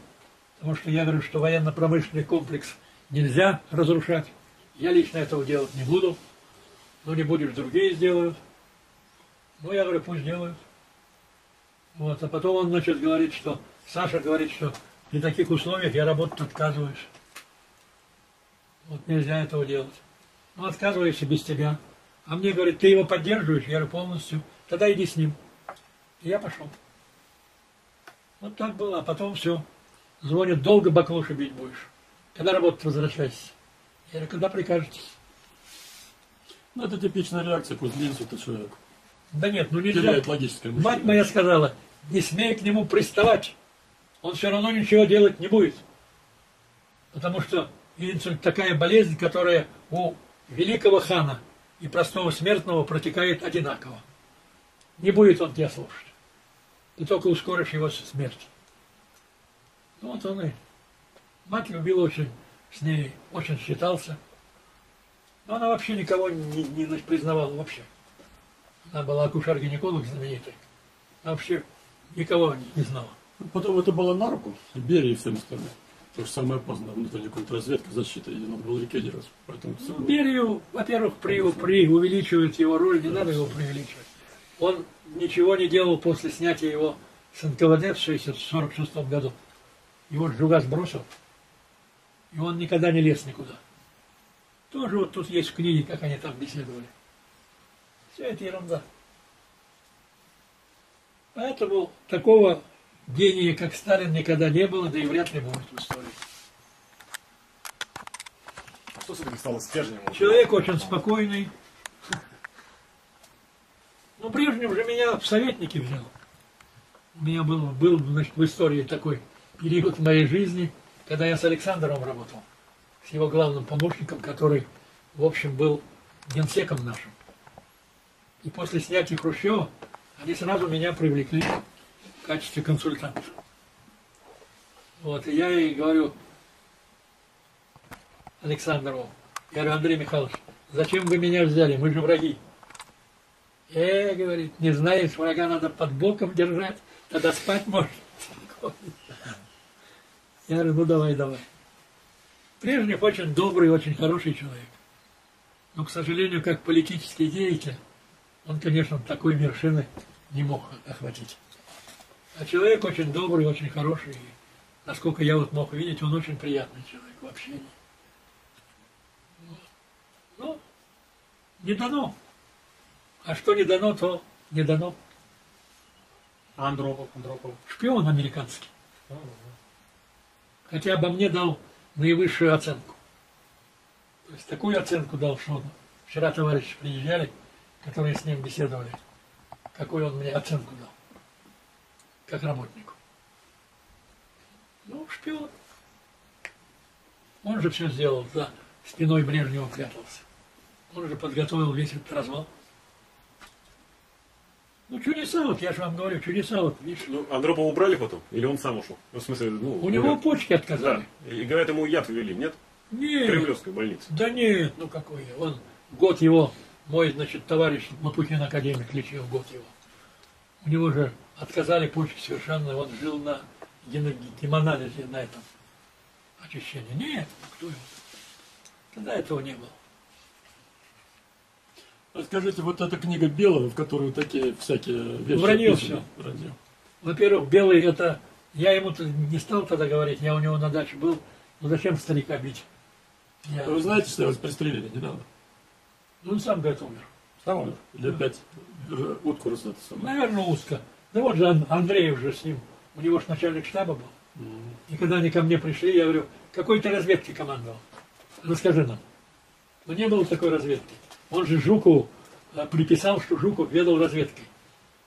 Потому что я говорю, что военно-промышленный комплекс нельзя разрушать. Я лично этого делать не буду. Ну, не будешь, другие сделают. Ну, я говорю, пусть делают. Вот, а потом он, значит, говорит, что... Саша говорит, что при таких условиях я работать отказываюсь. Вот нельзя этого делать. Ну, отказываюсь и без тебя. А мне говорит, ты его поддерживаешь? Я говорю, полностью. Тогда иди с ним. И я пошел. Вот так было. А потом все. Звонят, долго баклуши бить будешь. Когда работать возвращайся? Я говорю, когда прикажете? Ну, это типичная реакция инсульта человека. Да нет, ну нельзя. Теряет логическое мышление. Мать моя сказала, не смей к нему приставать. Он все равно ничего делать не будет. Потому что инсульт такая болезнь, которая у великого хана и простого смертного протекает одинаково. Не будет он тебя слушать. Ты только ускоришь его смерть. Ну, вот он и... Мать любила очень, с ней очень считался. Но она вообще никого не, не признавала вообще. Она была акушер-гинеколог знаменитый. Она вообще никого не, знала. Потом это было на руку Берии и всем остальным. То же самое поздно, внутренняя контрразведка, защита, и надо было ликвидировать. Поэтому было. Берию, во-первых, при, при увеличивать его роль, не надо его преувеличивать. Он ничего не делал после снятия его с НКВД в 1946 году. Его Джуга сбросил, и он никогда не лез никуда. Тоже вот тут есть в книге, как они там беседовали. Все это ерунда. Поэтому такого гения, как Сталин, никогда не было, да и вряд ли будет в истории. А что все-таки стало стержнем? Человек очень спокойный. Ну, Брежнев же меня в советники взял. У меня был, был значит, в истории такой период в моей жизни, когда я с Александром работал, с его главным помощником, который, в общем, был генсеком нашим. И после снятия Хрущева они сразу меня привлекли в качестве консультанта. Вот, и я ей говорю, Александрову, я говорю, Андрей Михайлович, зачем вы меня взяли? Мы же враги. Э, говорит, не знаешь, врага надо под боком держать, тогда спать можно. Я говорю, ну давай, давай. Брежнев очень добрый, очень хороший человек. Но, к сожалению, как политический деятель, он, конечно, такой вершины не мог охватить. А человек очень добрый, очень хороший. Насколько я вот мог видеть, он очень приятный человек в общении. Ну, не дано. А что не дано, то не дано. А Андропов, Андропов. Шпион американский. Хотя обо мне дал наивысшую оценку. То есть такую оценку дал, что вчера товарищи приезжали, которые с ним беседовали, какую он мне оценку дал, как работнику. Ну, шпион. Он же все сделал, за спиной Брежнева прятался. Он же подготовил весь этот развал. Ну, чудеса, вот я же вам говорю, чудеса, вот, видишь, Ну, Андропова убрали потом? Или он сам ушел? Ну, в смысле, ну... у него говорят- почки отказали. Да. И говорят, ему яд ввели, нет? В Нет, Кремлевской больнице. Да нет, ну какой я. Он год его, мой, значит, товарищ Лопухин академик лечил год его. У него же отказали почки совершенно, он жил на гемоанализе, на этом очищении. Нет, кто его? Тогда этого не было. Скажите, вот эта книга Белого, в которую такие всякие вещи Вранье описаны? Вранье. Во-первых, белый это... Я ему не стал тогда говорить, я у него на даче был. Ну зачем старика бить? Я- Вы знаете, что его пристрелили недавно? Ну, он сам говорит, умер. Сам умер? Или опять э, утку самое? Наверное, узко. Да вот же Ан- Андреев же с ним. У него же начальник штаба был. И когда они ко мне пришли, я говорю, какой ты разведки командовал? Расскажи нам. Но не было такой разведки. Он же Жукову э, приписал, что Жуков ведал разведкой.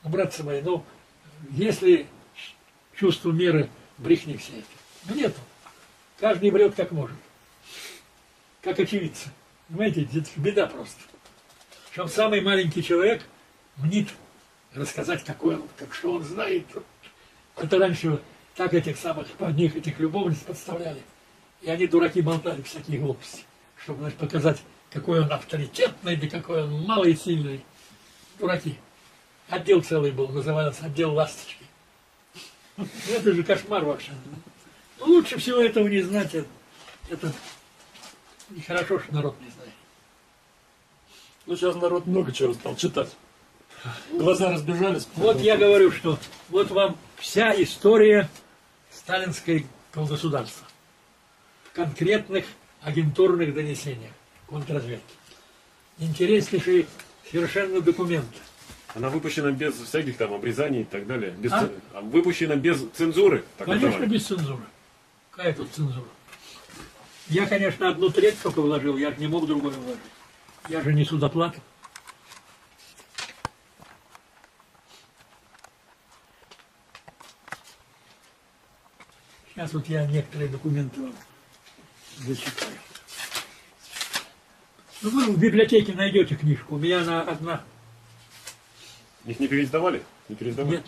Ну, братцы мои, ну, если чувство меры брехни все это. Ну, нету. Каждый врет как может. Как очевидцы. Понимаете, беда просто. Причем самый маленький человек мнит рассказать, какой он, как что он знает. Это раньше так этих самых одних этих любовниц подставляли. И они, дураки, болтали всякие глупости, чтобы значит, показать, какой он авторитетный, да какой он малый и сильный. Дураки. Отдел целый был, назывался отдел ласточки. Ну, Это же кошмар вообще. Ну, лучше всего этого не знать. Это, это нехорошо, что народ не знает. Ну, сейчас народ много чего стал читать. Глаза разбежались. Вот я говорю, что вот вам вся история сталинской государства в конкретных агентурных донесениях контрразведки. Интереснейший совершенно документ. Она выпущена без всяких там обрезаний и так далее. Без, А? ц- а выпущена без цензуры. так Конечно, называемой. без цензуры. Какая тут цензура? Я, конечно, одну треть только вложил, я же не мог другое вложить. Я же несу доплату. Сейчас вот я некоторые документы вам зачитаю. Ну, вы в библиотеке найдете книжку. У меня она одна. Их не переиздавали? Не переиздавали? Нет.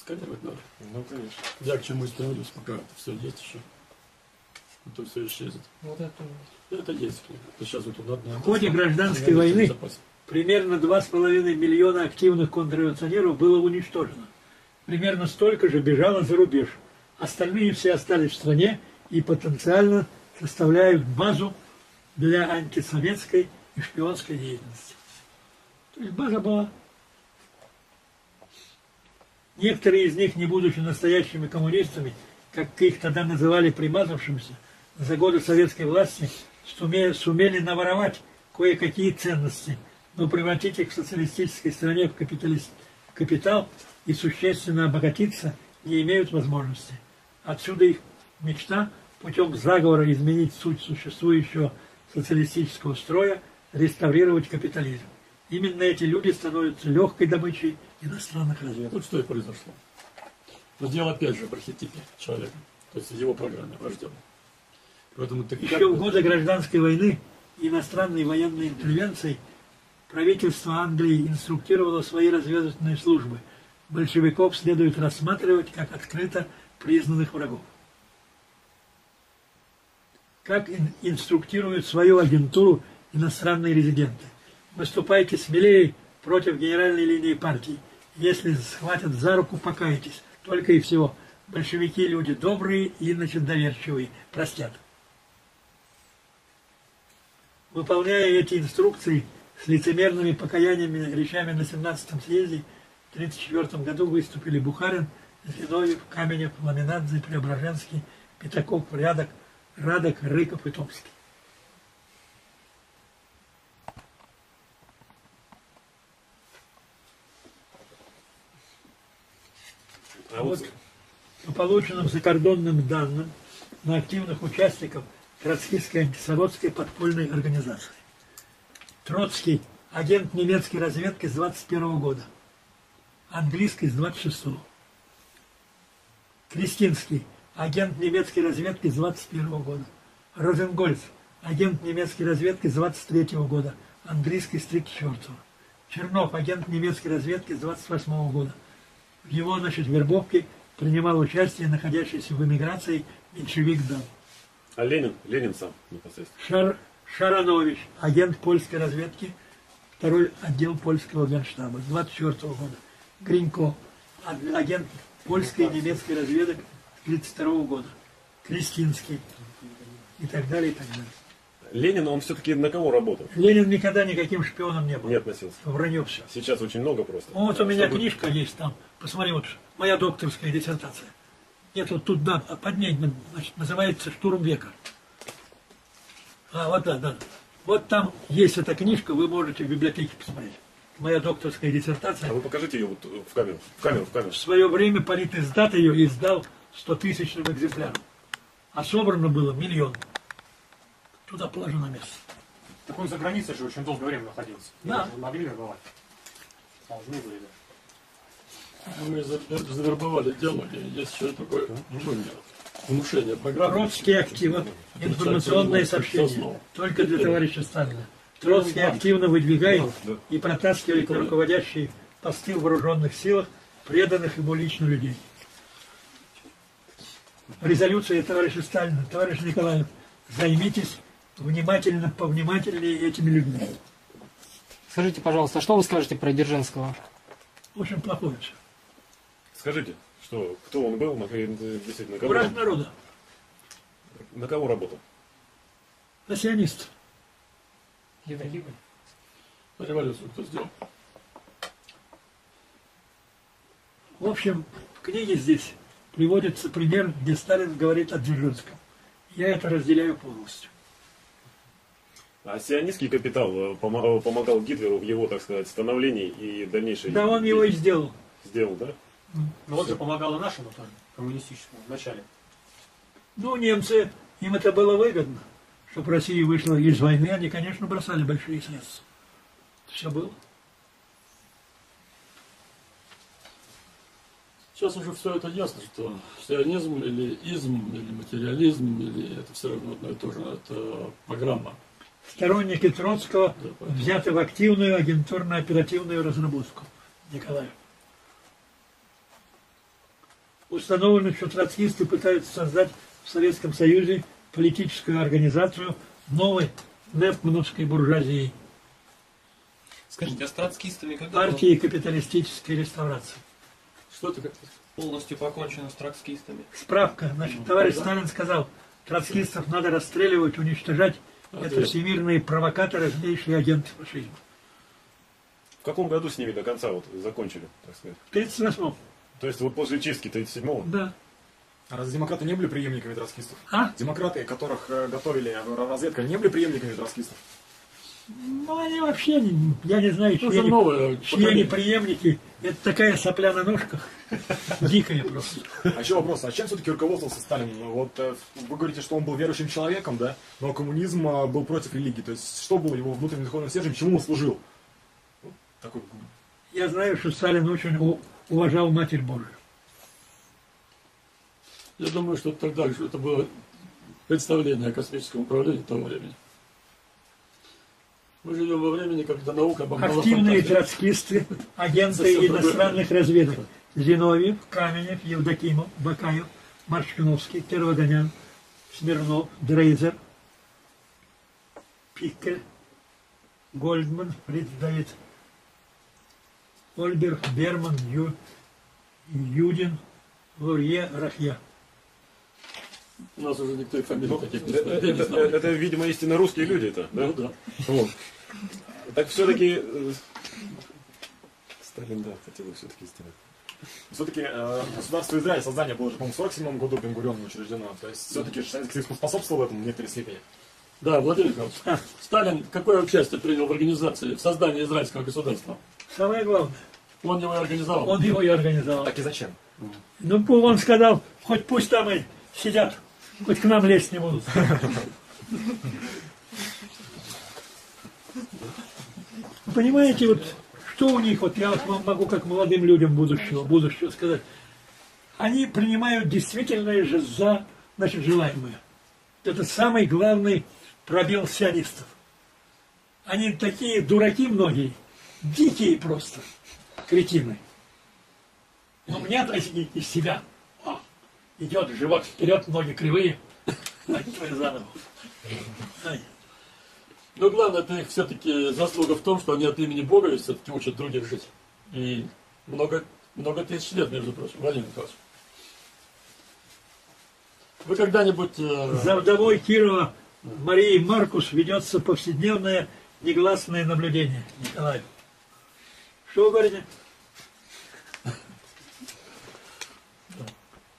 сканировать надо. Ну, конечно. Я к чему стремлюсь, пока это все есть еще. А то все исчезнет. Вот это Это есть. Сейчас вот одна. В ходе гражданской войны примерно 2,5 миллиона активных контрреволюционеров было уничтожено. Примерно столько же бежало за рубеж. Остальные все остались в стране и потенциально составляют базу для антисоветской и шпионской деятельности. То есть база была. Некоторые из них, не будучи настоящими коммунистами, как их тогда называли примазавшимся, за годы советской власти сумели, сумели наворовать кое-какие ценности, но превратить их в социалистической стране в капиталист, капитал и существенно обогатиться не имеют возможности. Отсюда их мечта путем заговора изменить суть существующего социалистического строя, реставрировать капитализм. Именно эти люди становятся легкой добычей иностранных разведок. Вот что и произошло. Но дело опять же в архетипе человека, то есть в его программе врожденной. Поэтому ты Еще в годы гражданской войны иностранной военной интервенции правительство Англии инструктировало свои разведывательные службы. Большевиков следует рассматривать как открыто признанных врагов. Как ин- инструктируют свою агентуру иностранные резиденты. Выступайте смелее против генеральной линии партии. Если схватят за руку, покайтесь. Только и всего. Большевики люди добрые и, значит, доверчивые. Простят. Выполняя эти инструкции с лицемерными покаяниями речами на 17-м съезде, в 1934 году выступили Бухарин, Зиновьев, Каменев, Ламинадзе, Преображенский, Пятаков, Рядок, Радок, Рыков и Томский. А вот По полученным закордонным данным на активных участников троцкистской антисоветской подпольной организации. Троцкий – агент немецкой разведки с 21 года, английской с 26 -го. Кристинский – агент немецкой разведки с 21 года. Розенгольц – агент немецкой разведки с 23 года, английской с 34 -го. Чернов – агент немецкой разведки с 28 года. В его, значит, вербовке принимал участие находящийся в эмиграции меньшевик Дан. А Ленин? Ленин сам непосредственно. Шар, Шаранович, агент польской разведки, второй отдел польского генштаба с 24 года. Гринько, а- агент польской и немецкой разведок с 32 года. Кристинский и так далее, и так далее. Ленин, он все-таки на кого работал? Ленин никогда никаким шпионом не был. Не относился. Вранье все. Сейчас очень много просто. Вот у меня Чтобы- книжка есть там. Посмотри, вот моя докторская диссертация. Нет, вот тут, да, под ней, значит, называется «Штурм века». А, вот, да, да. Вот там есть эта книжка, вы можете в библиотеке посмотреть. Моя докторская диссертация. А вы покажите ее вот в камеру. В камеру, в камеру. В свое время политиздат ее издал 100 тысячным экземпляром. А собрано было миллион. Туда положено место. Так он за границей же очень долгое время находился. Да. Вы могли вербовать? Должны были, да. Мы завер- завербовали, делали. Есть еще такое внушение программы. Троцкий активно информационное сообщение. Только для товарища Сталина. Троцкий активно выдвигает и протаскивает руководящие посты в вооруженных силах преданных ему лично людей. Резолюция товарища Сталина. Товарищ Николаев, займитесь внимательно, повнимательнее этими людьми. Скажите, пожалуйста, что вы скажете про Дзержинского? Очень плохое все. Скажите, что, кто он был, на, действительно, на кого, Враг народа, на кого работал? на сионистов. Еврей. Революцию кто сделал? В общем, в книге здесь приводится пример, где Сталин говорит о Дзержинском. Я это разделяю полностью. А сионистский капитал э, помо- помогал Гитлеру в его, так сказать, становлении и дальнейшей... Да, он его и сделал. Сделал, да? Но он же помогал и нашему тоже, коммунистическому, вначале. Ну, немцы, им это было выгодно, чтобы Россия вышла из войны, они, конечно, бросали большие средства. Все было. Сейчас уже все это ясно, что сионизм или изм, или материализм, или это все равно одно и то же. Это программа. Сторонники Троцкого Да, поэтому- взяты в активную агентурно-оперативную разработку. Николай. установлено, что троцкисты пытаются создать в Советском Союзе политическую организацию новой непмановской буржуазии, Скажите, а с троцкистами когда партии капиталистической реставрации. Что ты как полностью покончено с троцкистами? Справка. Значит, товарищ Сталин сказал, троцкистов надо расстреливать, уничтожать. Это Ответ. всемирные провокаторы, злейшие агенты фашизма. В каком году с ними до конца вот закончили, так сказать? В 38 То есть вот после чистки 37-го? Да. А разве демократы не были преемниками троцкистов? А? Демократы, которых э, готовили э, разведка, не были преемниками троцкистов? Ну, они вообще, я не знаю, чьи Ну, это они, новое чьи они преемники. Это такая сопля на ножках. Дикая просто. А еще вопрос, а чем все-таки руководствовался Сталин? Ну, Вот э, вы говорите, что он был верующим человеком, да? Но коммунизм э, был против религии. То есть что было его внутренним духовным стержнем, чему он служил? Вот такой Я знаю, что Сталин очень уважал Матерь Божию. Я думаю, что тогда это было представление о космическом управлении того времени. Мы живем во времени, когда наука обогнала Активные фантастику. троцкисты, агенты иностранных разведок. Зиновьев, Каменев, Евдокимов, Бакаев, Маршкиновский, Тервагонян, Смирнов, Дрейзер, Пиккель, Гольдман, Фриц Давид, Ольберг, Берман, Ю, Юдин, Лурье, Рахья. У нас уже никто и фамилии таких не Это, знает. Это- видимо, истинно русские люди это, да? Ну да. Вот. Так все-таки... Сталин, да, хотел все-таки сделать. Все-таки государство Израиль создание было же, по-моему, в 47 году Бенгурионом учреждено. То есть все-таки Советский Союз поспособствовал этому в некоторой степени. Да, Владимир Николаевич. Сталин какое участие принял в организации, в создании израильского государства? Самое главное, Он его и организовал. он его и организовал. Так и зачем? Ну, он сказал, хоть пусть там и сидят, хоть к нам лезть не будут. Понимаете, вот что у них, вот я вот вам могу как молодым людям будущего, будущего сказать, они принимают действительное же за, значит, желаемое. Это самый главный пробел сионистов. Они такие дураки многие, дикие просто, кретины. Но мне из, из себя идет живот вперед, ноги кривые. Заново. Но главное, это их все-таки заслуга в том, что они от имени Бога все-таки учат других жить. И много, много тысяч лет, между прочим, Владимир Николаевич. Вы когда-нибудь... э, За вдовой Кирова Марии Маркус ведется повседневное негласное наблюдение. Николай. Что вы говорите?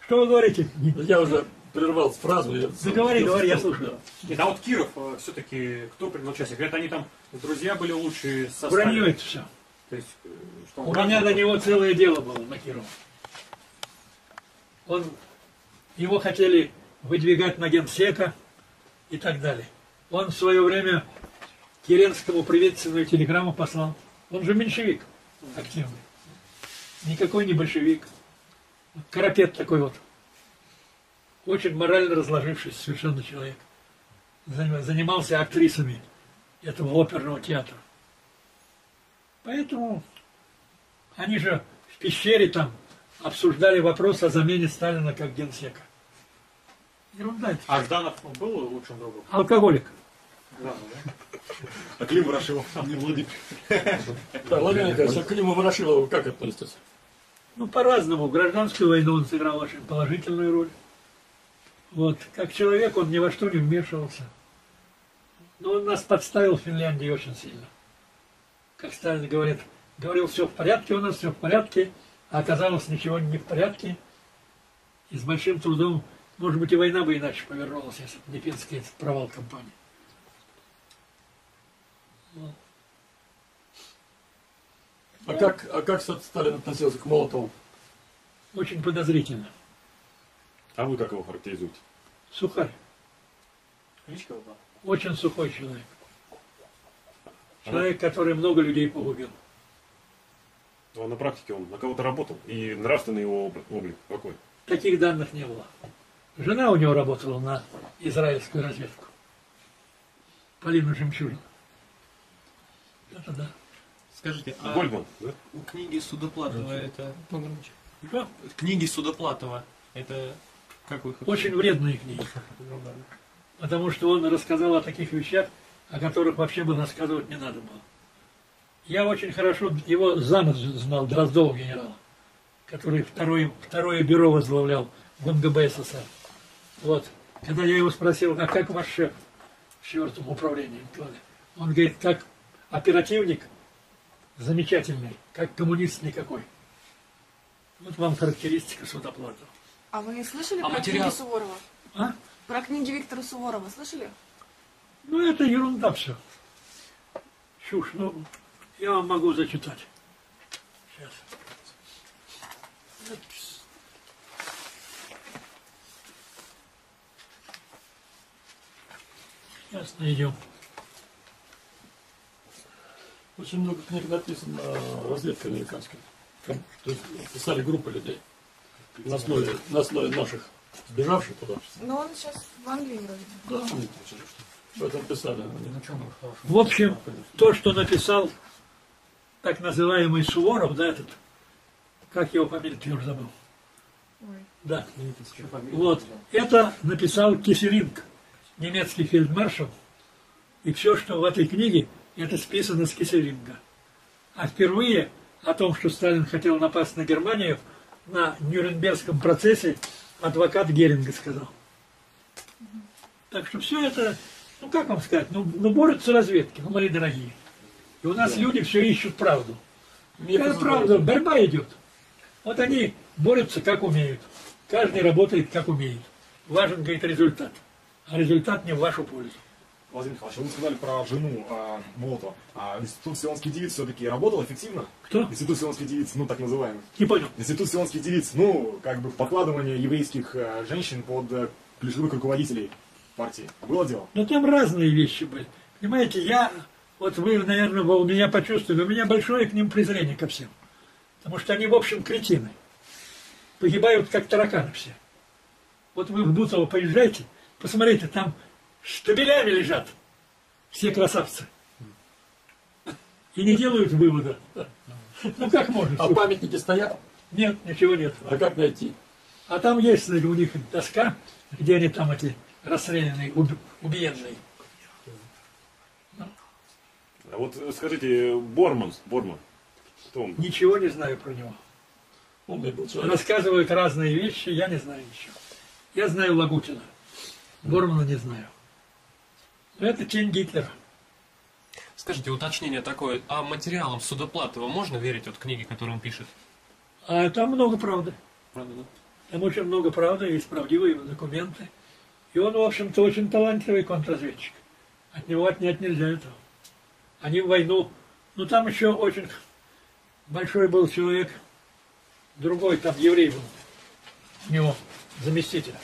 Что вы говорите? Я уже прервал фразу. Я... Да говори, говори, я слушаю. Нет, а вот Киров все-таки кто принял участие? Говорят, они там друзья были лучшие со Вранье Сталиным. это все. То есть, э, что У меня на него целое дело было, на Кирова. Он, его хотели выдвигать на генсека и так далее. Он в свое время Керенскому приветственную телеграмму послал. Он же меньшевик активный. Никакой не большевик. Карапет такой вот. Очень морально разложившийся совершенно человек. Заним- Занимался актрисами этого оперного театра. Поэтому они же в пещере там обсуждали вопрос о замене Сталина как генсека. Ерунда это. А Жданов был лучшим другом? Алкоголик. Жданов, да? А Клим Ворошилов. Да, Владимир Николаевич, а к Климу Ворошилову как относитесь? Ну, по-разному. Гражданскую войну он сыграл очень положительную роль. Вот. Как человек он ни во что не вмешивался. Но он нас подставил в Финляндии очень сильно. Как Сталин говорит, говорил, все в порядке у нас, все в порядке, а оказалось, ничего не в порядке. И с большим трудом, может быть, и война бы иначе повернулась, если бы не финский провал кампании. А как, а как Сталин относился к Молотову? Очень подозрительно. А вы как его характеризуете? Сухарь. Очень сухой человек. Человек, который много людей погубил. Ну, а на практике он на кого-то работал? И нравственный его облик какой? Таких данных не было. Жена у него работала на израильскую разведку. Полина Жемчужина. Это да. Скажите, а Гольдман, да? у книги Судоплатова это Что? Книги Судоплатова. Это как вы их Очень вредные книги. Потому что он рассказал о таких вещах, о которых вообще бы рассказывать не надо было. Я очень хорошо его замок знал, Дроздова генерала, который второе, второе бюро возглавлял в МГБ СССР. Вот. Когда я его спросил, а как ваш шеф в четвертом управлении? Он говорит, как оперативник замечательный, как коммунист никакой. Вот вам характеристика Судоплатова. А вы слышали А про материал? книги Суворова? А? Про книги Виктора Суворова слышали? Ну, это ерунда все. Чушь. Ну, я вам могу зачитать. Сейчас. Сейчас найдем. Очень много книг написано разведкой американской. Там, то есть писали группы людей. На основе, на основе наших сбежавших туда. Но он сейчас в Англии вроде. Да, в этом писали. В общем, то, что написал так называемый Суворов, да, этот, как его фамилия, я уже забыл. Ой. Да. Вот. Это написал Киселинг, немецкий фельдмаршал. И все, что в этой книге, это списано с Киселинга. А впервые о том, что Сталин хотел напасть на Германию, на Нюрнбергском процессе адвокат Геринга сказал. Так что все это, ну как вам сказать, ну, ну борются разведки, ну мои дорогие. И у нас люди все ищут правду. Какая правда? Борьба идет. Вот они борются как умеют. Каждый работает как умеет. Важен, говорит, результат. А результат не в вашу пользу. Владимир Михайлович, вы сказали про жену а, Молотова. А институт сионских девиц все-таки работал эффективно? Кто? Институт сионских девиц, ну так называемый. Не понял. Институт сионских девиц, ну, как бы подкладывание еврейских э, женщин под э, ключевых руководителей партии. Было дело? Но там разные вещи были. Понимаете, я, вот вы, наверное, у меня почувствовали, у меня большое к ним презрение ко всем. Потому что они, в общем, кретины. Погибают, как тараканы все. Вот вы в Бутово поезжайте, посмотрите, там штабелями лежат все красавцы. И не делают вывода. Ну как можно? А памятники стоят? Нет, ничего нет. А как найти? А там есть у них доска, где они там эти расстрелянные, уб- убиенные. А вот э, скажите, Борман, Борман, кто он? Ничего не знаю про него. Умный был человек. Рассказывают разные вещи, я не знаю ничего. Я знаю Лагутина. Бормана не знаю. Но это тень Гитлера. Скажите, уточнение такое. А материалам Судоплатова можно верить от книги, которую он пишет? А там много правды. Правда, да? Там очень много правды, есть правдивые документы. И он, в общем-то, очень талантливый контрразведчик. От него отнять нельзя этого. Они в войну... Ну, там еще очень большой был человек, другой там еврей был, у него заместитель.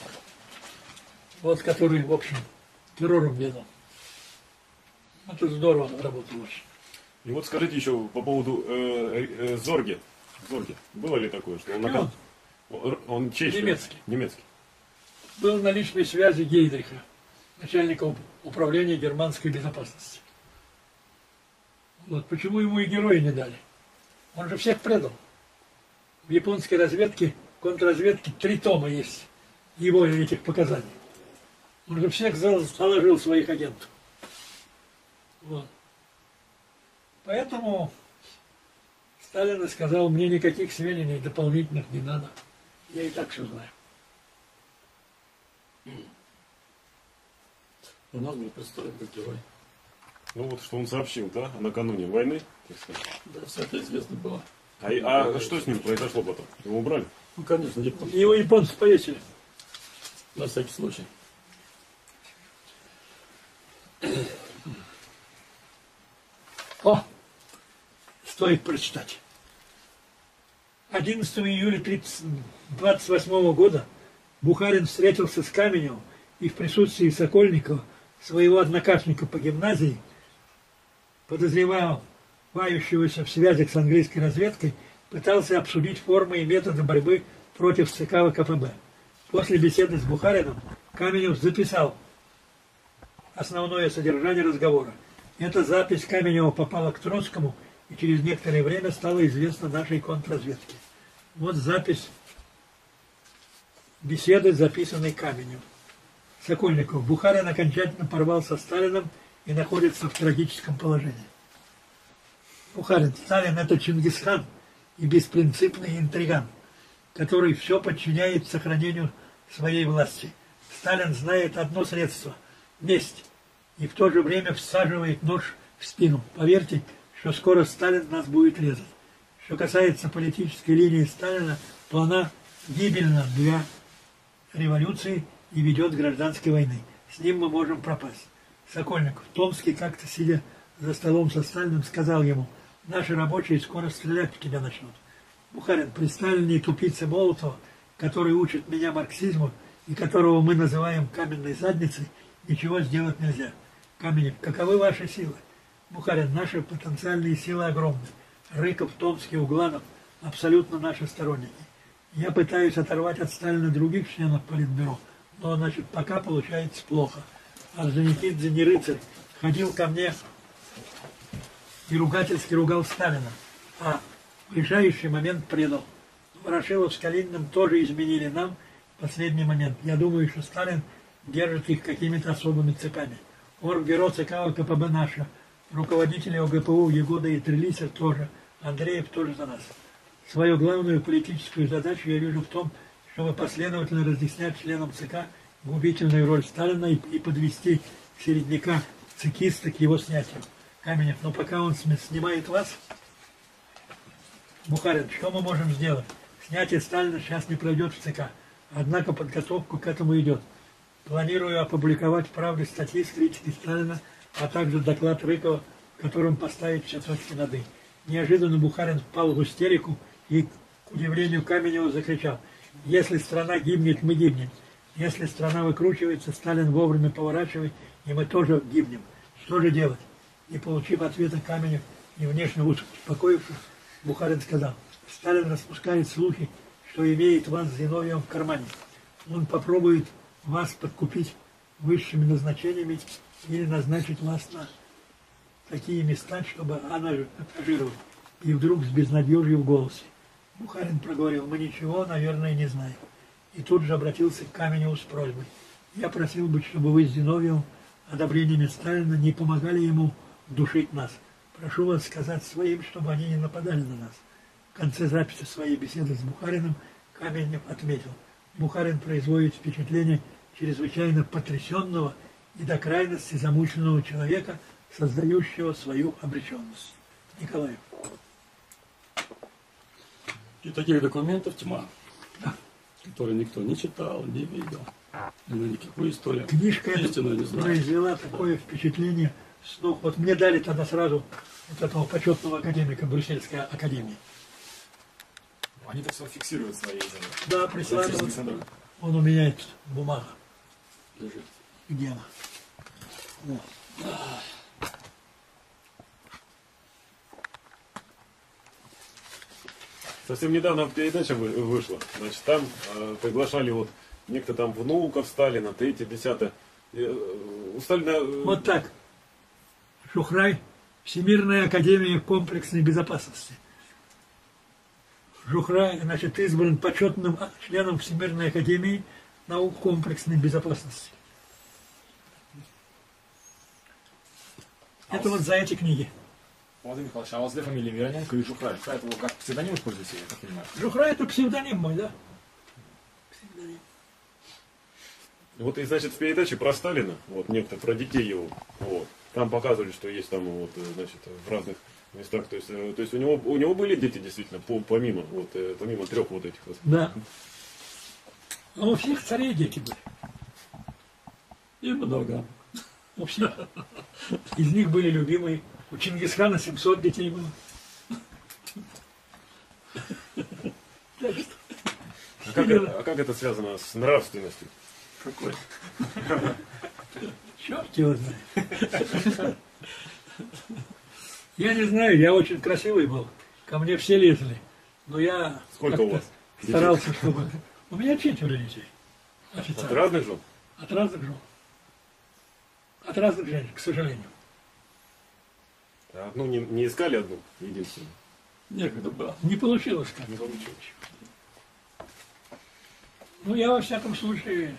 Вот который, в общем, террором ведал. Это здорово он работал очень. И вот скажите еще по поводу э, э, Зорге. Зорге. Было ли такое, что он наказ- Он, он чей? Немецкий. Немецкий. Был на личной связи Гейдриха, начальника уп- управления германской безопасности. Вот почему ему и героя не дали. Он же всех предал. В японской разведке, контрразведке три тома есть его этих показаний. Он же всех за- заложил своих агентов. Вот. Поэтому Сталин и сказал, мне никаких сведений дополнительных не надо. Я и так все знаю. У нас был представлен как герой. Ну вот, что он сообщил, да, накануне войны, так сказать. Да, все это известно было. А, и- а что с ним произошло потом? Его убрали? Ну, конечно, не помню. Его японцы повесили. На всякий случай. О, стоит прочитать. 11 июля 1928 года Бухарин встретился с Каменевым и в присутствии Сокольникова, своего однокашника по гимназии, подозревающегося в связях с английской разведкой, пытался обсудить формы и методы борьбы против ЦК ВКПБ. После беседы с Бухарином Каменев записал основное содержание разговора. Эта запись Каменева попала к Троцкому и через некоторое время стала известна нашей контрразведке. Вот запись беседы, записанной Каменем. Сокольников. Бухарин окончательно порвал со Сталином и находится в трагическом положении. Бухарин. Сталин это Чингисхан и беспринципный интриган, который все подчиняет сохранению своей власти. Сталин знает одно средство – месть, и в то же время всаживает нож в спину. Поверьте, что скоро Сталин нас будет резать. Что касается политической линии Сталина, то она гибельна для революции и ведет к гражданской войны. С ним мы можем пропасть. Сокольников, Томский как-то сидя за столом со Сталиным, сказал ему, наши рабочие скоро стрелять в тебя начнут. Бухарин, при Сталине и тупице Молотова, который учит меня марксизму и которого мы называем каменной задницей, ничего сделать нельзя. Каменев, каковы ваши силы? Бухарин, наши потенциальные силы огромны. Рыков, Томский, Угланов абсолютно наши сторонники. Я пытаюсь оторвать от Сталина других членов Политбюро, но, значит, пока получается плохо. А Орджоникидзе не рыцарь ходил ко мне и ругательски ругал Сталина, а в решающий момент предал. Ворошилов с Калининым тоже изменили нам в последний момент. Я думаю, что Сталин держит их какими-то особыми цепами. Оргбюро ЦК КПБ наше, руководители ОГПУ Егода и Трелисер тоже, Андреев тоже за нас. Свою главную политическую задачу я вижу в том, чтобы последовательно разъяснять членам ЦК губительную роль Сталина и, и подвести середняка цикиста к его снятию. Каменев, но пока он снимает вас, Бухарин, что мы можем сделать? Снятие Сталина сейчас не пройдет в ЦК. Однако подготовку к этому идет. Планирую опубликовать в «Правде» статьи с критикой Сталина, а также доклад Рыкова, в котором поставить все точки над «и». Неожиданно Бухарин впал в истерику и, к удивлению Каменева, закричал «Если страна гибнет, мы гибнем. Если страна выкручивается, Сталин вовремя поворачивает, и мы тоже гибнем. Что же делать?» Не получив ответа Каменев и внешне успокоившись, Бухарин сказал, Сталин распускает слухи, что имеет вас с Зиновьевым в кармане. Он попробует вас подкупить высшими назначениями или назначить вас на такие места, чтобы ангажировать. И вдруг с безнадежью в голосе. Бухарин проговорил, мы ничего, наверное, не знаем. И тут же обратился к Каменеву с просьбой. Я просил бы, чтобы вы с Зиновьевым одобрениями Сталина не помогали ему душить нас. Прошу вас сказать своим, чтобы они не нападали на нас. В конце записи своей беседы с Бухариным Каменев отметил. Бухарин производит впечатление чрезвычайно потрясенного и до крайности замученного человека, создающего свою обреченность. Николаев. И таких документов тьма, которые никто не читал, не видел. Ни на никакую историю. Книжка эта Истину не знает. произвела такое впечатление с ног. Вот мне дали тогда сразу вот этого почетного академика Брюссельской академии. Они так все фиксируют свои идеи. Да, Вот, Александрович. он у меня есть бумага. Лежит. Где она? Вот. Совсем недавно передача вы- вышла. Значит, там э, приглашали вот некто там внуков Сталина, третье, десятое. Э, У Сталина... э, Вот так. Шухрай, Всемирная академия комплексной безопасности. Шухрай, значит, избран почетным членом Всемирной академии наук комплексной безопасности. Это вот за эти книги. Владимир Михайлович, а у вас две фамилии Мироненко и Жухрай. Какая-то вы как псевдоним используете, я так понимаю? Шухрай это псевдоним мой, да? Псевдоним. Вот и значит в передаче про Сталина, вот некто про детей его, вот, там показывали, что есть там вот, э, значит, в разных местах, то есть, э, то есть у него у него были дети действительно, по- помимо вот э, помимо трех вот этих вот. Да. А у всех царей дети были. И много. У всех. Из них были любимые. У Чингисхана 700 детей было. Так что, А как, это, а как это связано с нравственностью? Какой? черт его знает. Я не знаю, я очень красивый был. Ко мне все лезли. Но я Сколько у вас детей? старался, чтобы... У меня четверо детей. От Официально. разных жен? От разных жен. От разных женщин, к сожалению. А одну не, не искали одну, единственную. Некогда было. Не получилось как. Не получилось. Ну, я во всяком случае,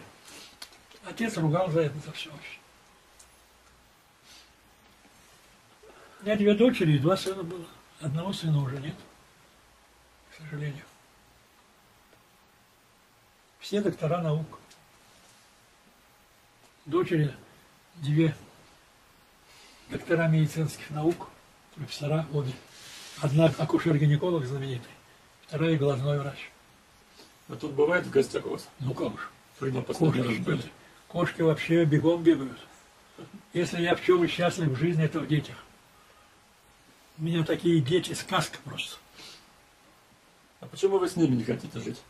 отец ругал за это, за все вообще. У меня две дочери и два сына было. Одного сына уже нет, к сожалению. Все доктора наук. Дочери две доктора медицинских наук, профессора обе. Одна акушер-гинеколог знаменитый, вторая глазной врач. А тут бывает в гостях у вас? Ну как же. Кошки, кошки вообще бегом бегают. Если я в чем и счастлив в жизни, это в детях. У меня такие дети, сказка просто. А почему вы с ними не хотите жить?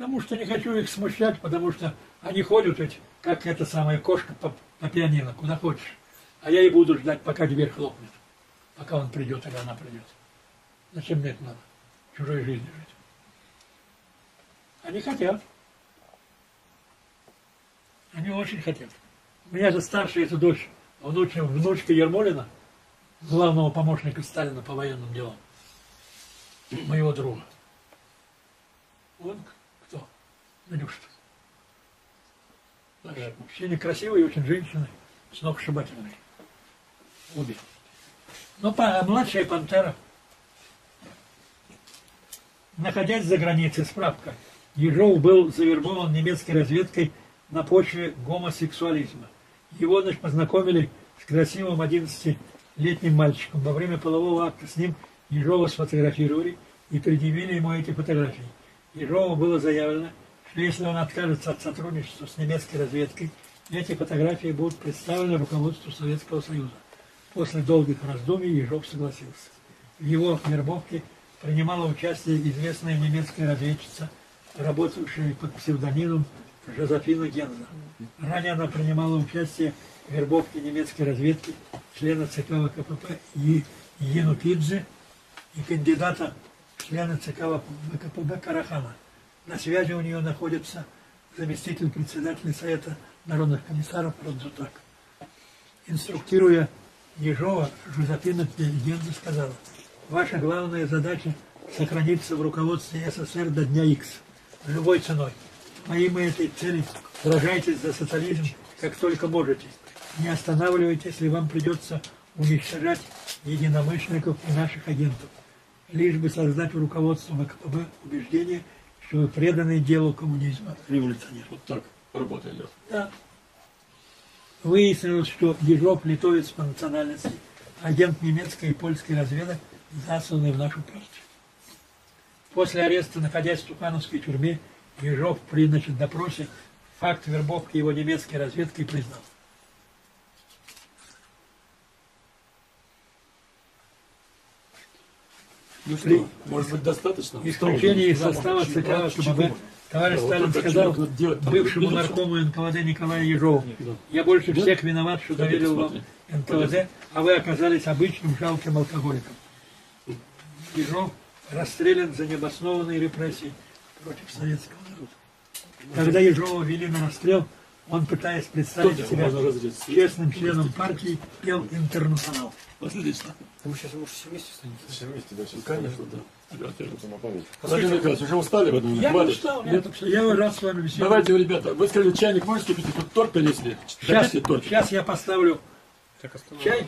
Потому что не хочу их смущать, потому что они ходят ведь, как эта самая кошка по, по пианино, куда хочешь. А я и буду ждать, пока дверь хлопнет. Пока он придет или она придет. Зачем мне это надо? Чужой жизни жить. Они хотят. Они очень хотят. У меня же старшая эта дочь, внучка, внучка Ермолина, главного помощника Сталина по военным делам, моего друга. Он кто? Надюша. Вообще некрасивые очень женщины, сногсшибательные. Обе. Но па- младшая пантера, находясь за границей, справка, Ежов был завербован немецкой разведкой на почве гомосексуализма. Его, значит, познакомили с красивым 11-летним мальчиком. Во время полового акта с ним Ежова сфотографировали и предъявили ему эти фотографии. Ежову было заявлено, если он откажется от сотрудничества с немецкой разведкой, эти фотографии будут представлены руководству Советского Союза. После долгих раздумий Ежов согласился. В его вербовке принимала участие известная немецкая разведчица, работавшая под псевдонимом Жозефина Генза. Ранее она принимала участие в вербовке немецкой разведки члена ЦК ВКПП И- Янупидзе и кандидата в члены ЦК ВКПБ Карахана. На связи у нее находится заместитель председателя Совета народных комиссаров Радзутак. Инструктируя Ежова, Жозефина Генза сказала, ваша главная задача сохраниться в руководстве СССР до дня X, любой ценой. Во имя этой цели сражайтесь за социализм, как только можете. Не останавливайтесь, если вам придется уничтожать единомышленников и наших агентов. Лишь бы создать у руководства ВКПБ убеждение, что вы преданы делу коммунизма, революционер. Вот так работа идет. Да. Выяснилось, что Ежов литовец по национальности, агент немецкой и польской разведок, засланный в нашу партию. После ареста, находясь в Тухановской тюрьме, Ежов при значит, допросе факт вербовки его немецкой разведкой признал. Ну При- может быть, достаточно? Исключение из состава ЦК ВКПБ товарищ Сталин сказал бывшему наркому НКВД Николаю Ежову, я больше всех виноват, что доверил вам. НКВД, а вы оказались обычным жалким алкоголиком. Ежов расстрелян за необоснованные репрессии против советского народа. Когда Ежова вели на расстрел, он, пытаясь представить себя честным членом партии, пел «Интернационал». Отлично. Мы сейчас, может, все вместе станем? Все вместе, да, сейчас. Конечно, да. Владимир Николаевич, уже устали в этом? Я не устал, Нет? я рад с вами беседовать. Давайте, ребята, вы сказали, чайник можете кипятить? Тут торт принесли. Сейчас, торт. сейчас я поставлю чай.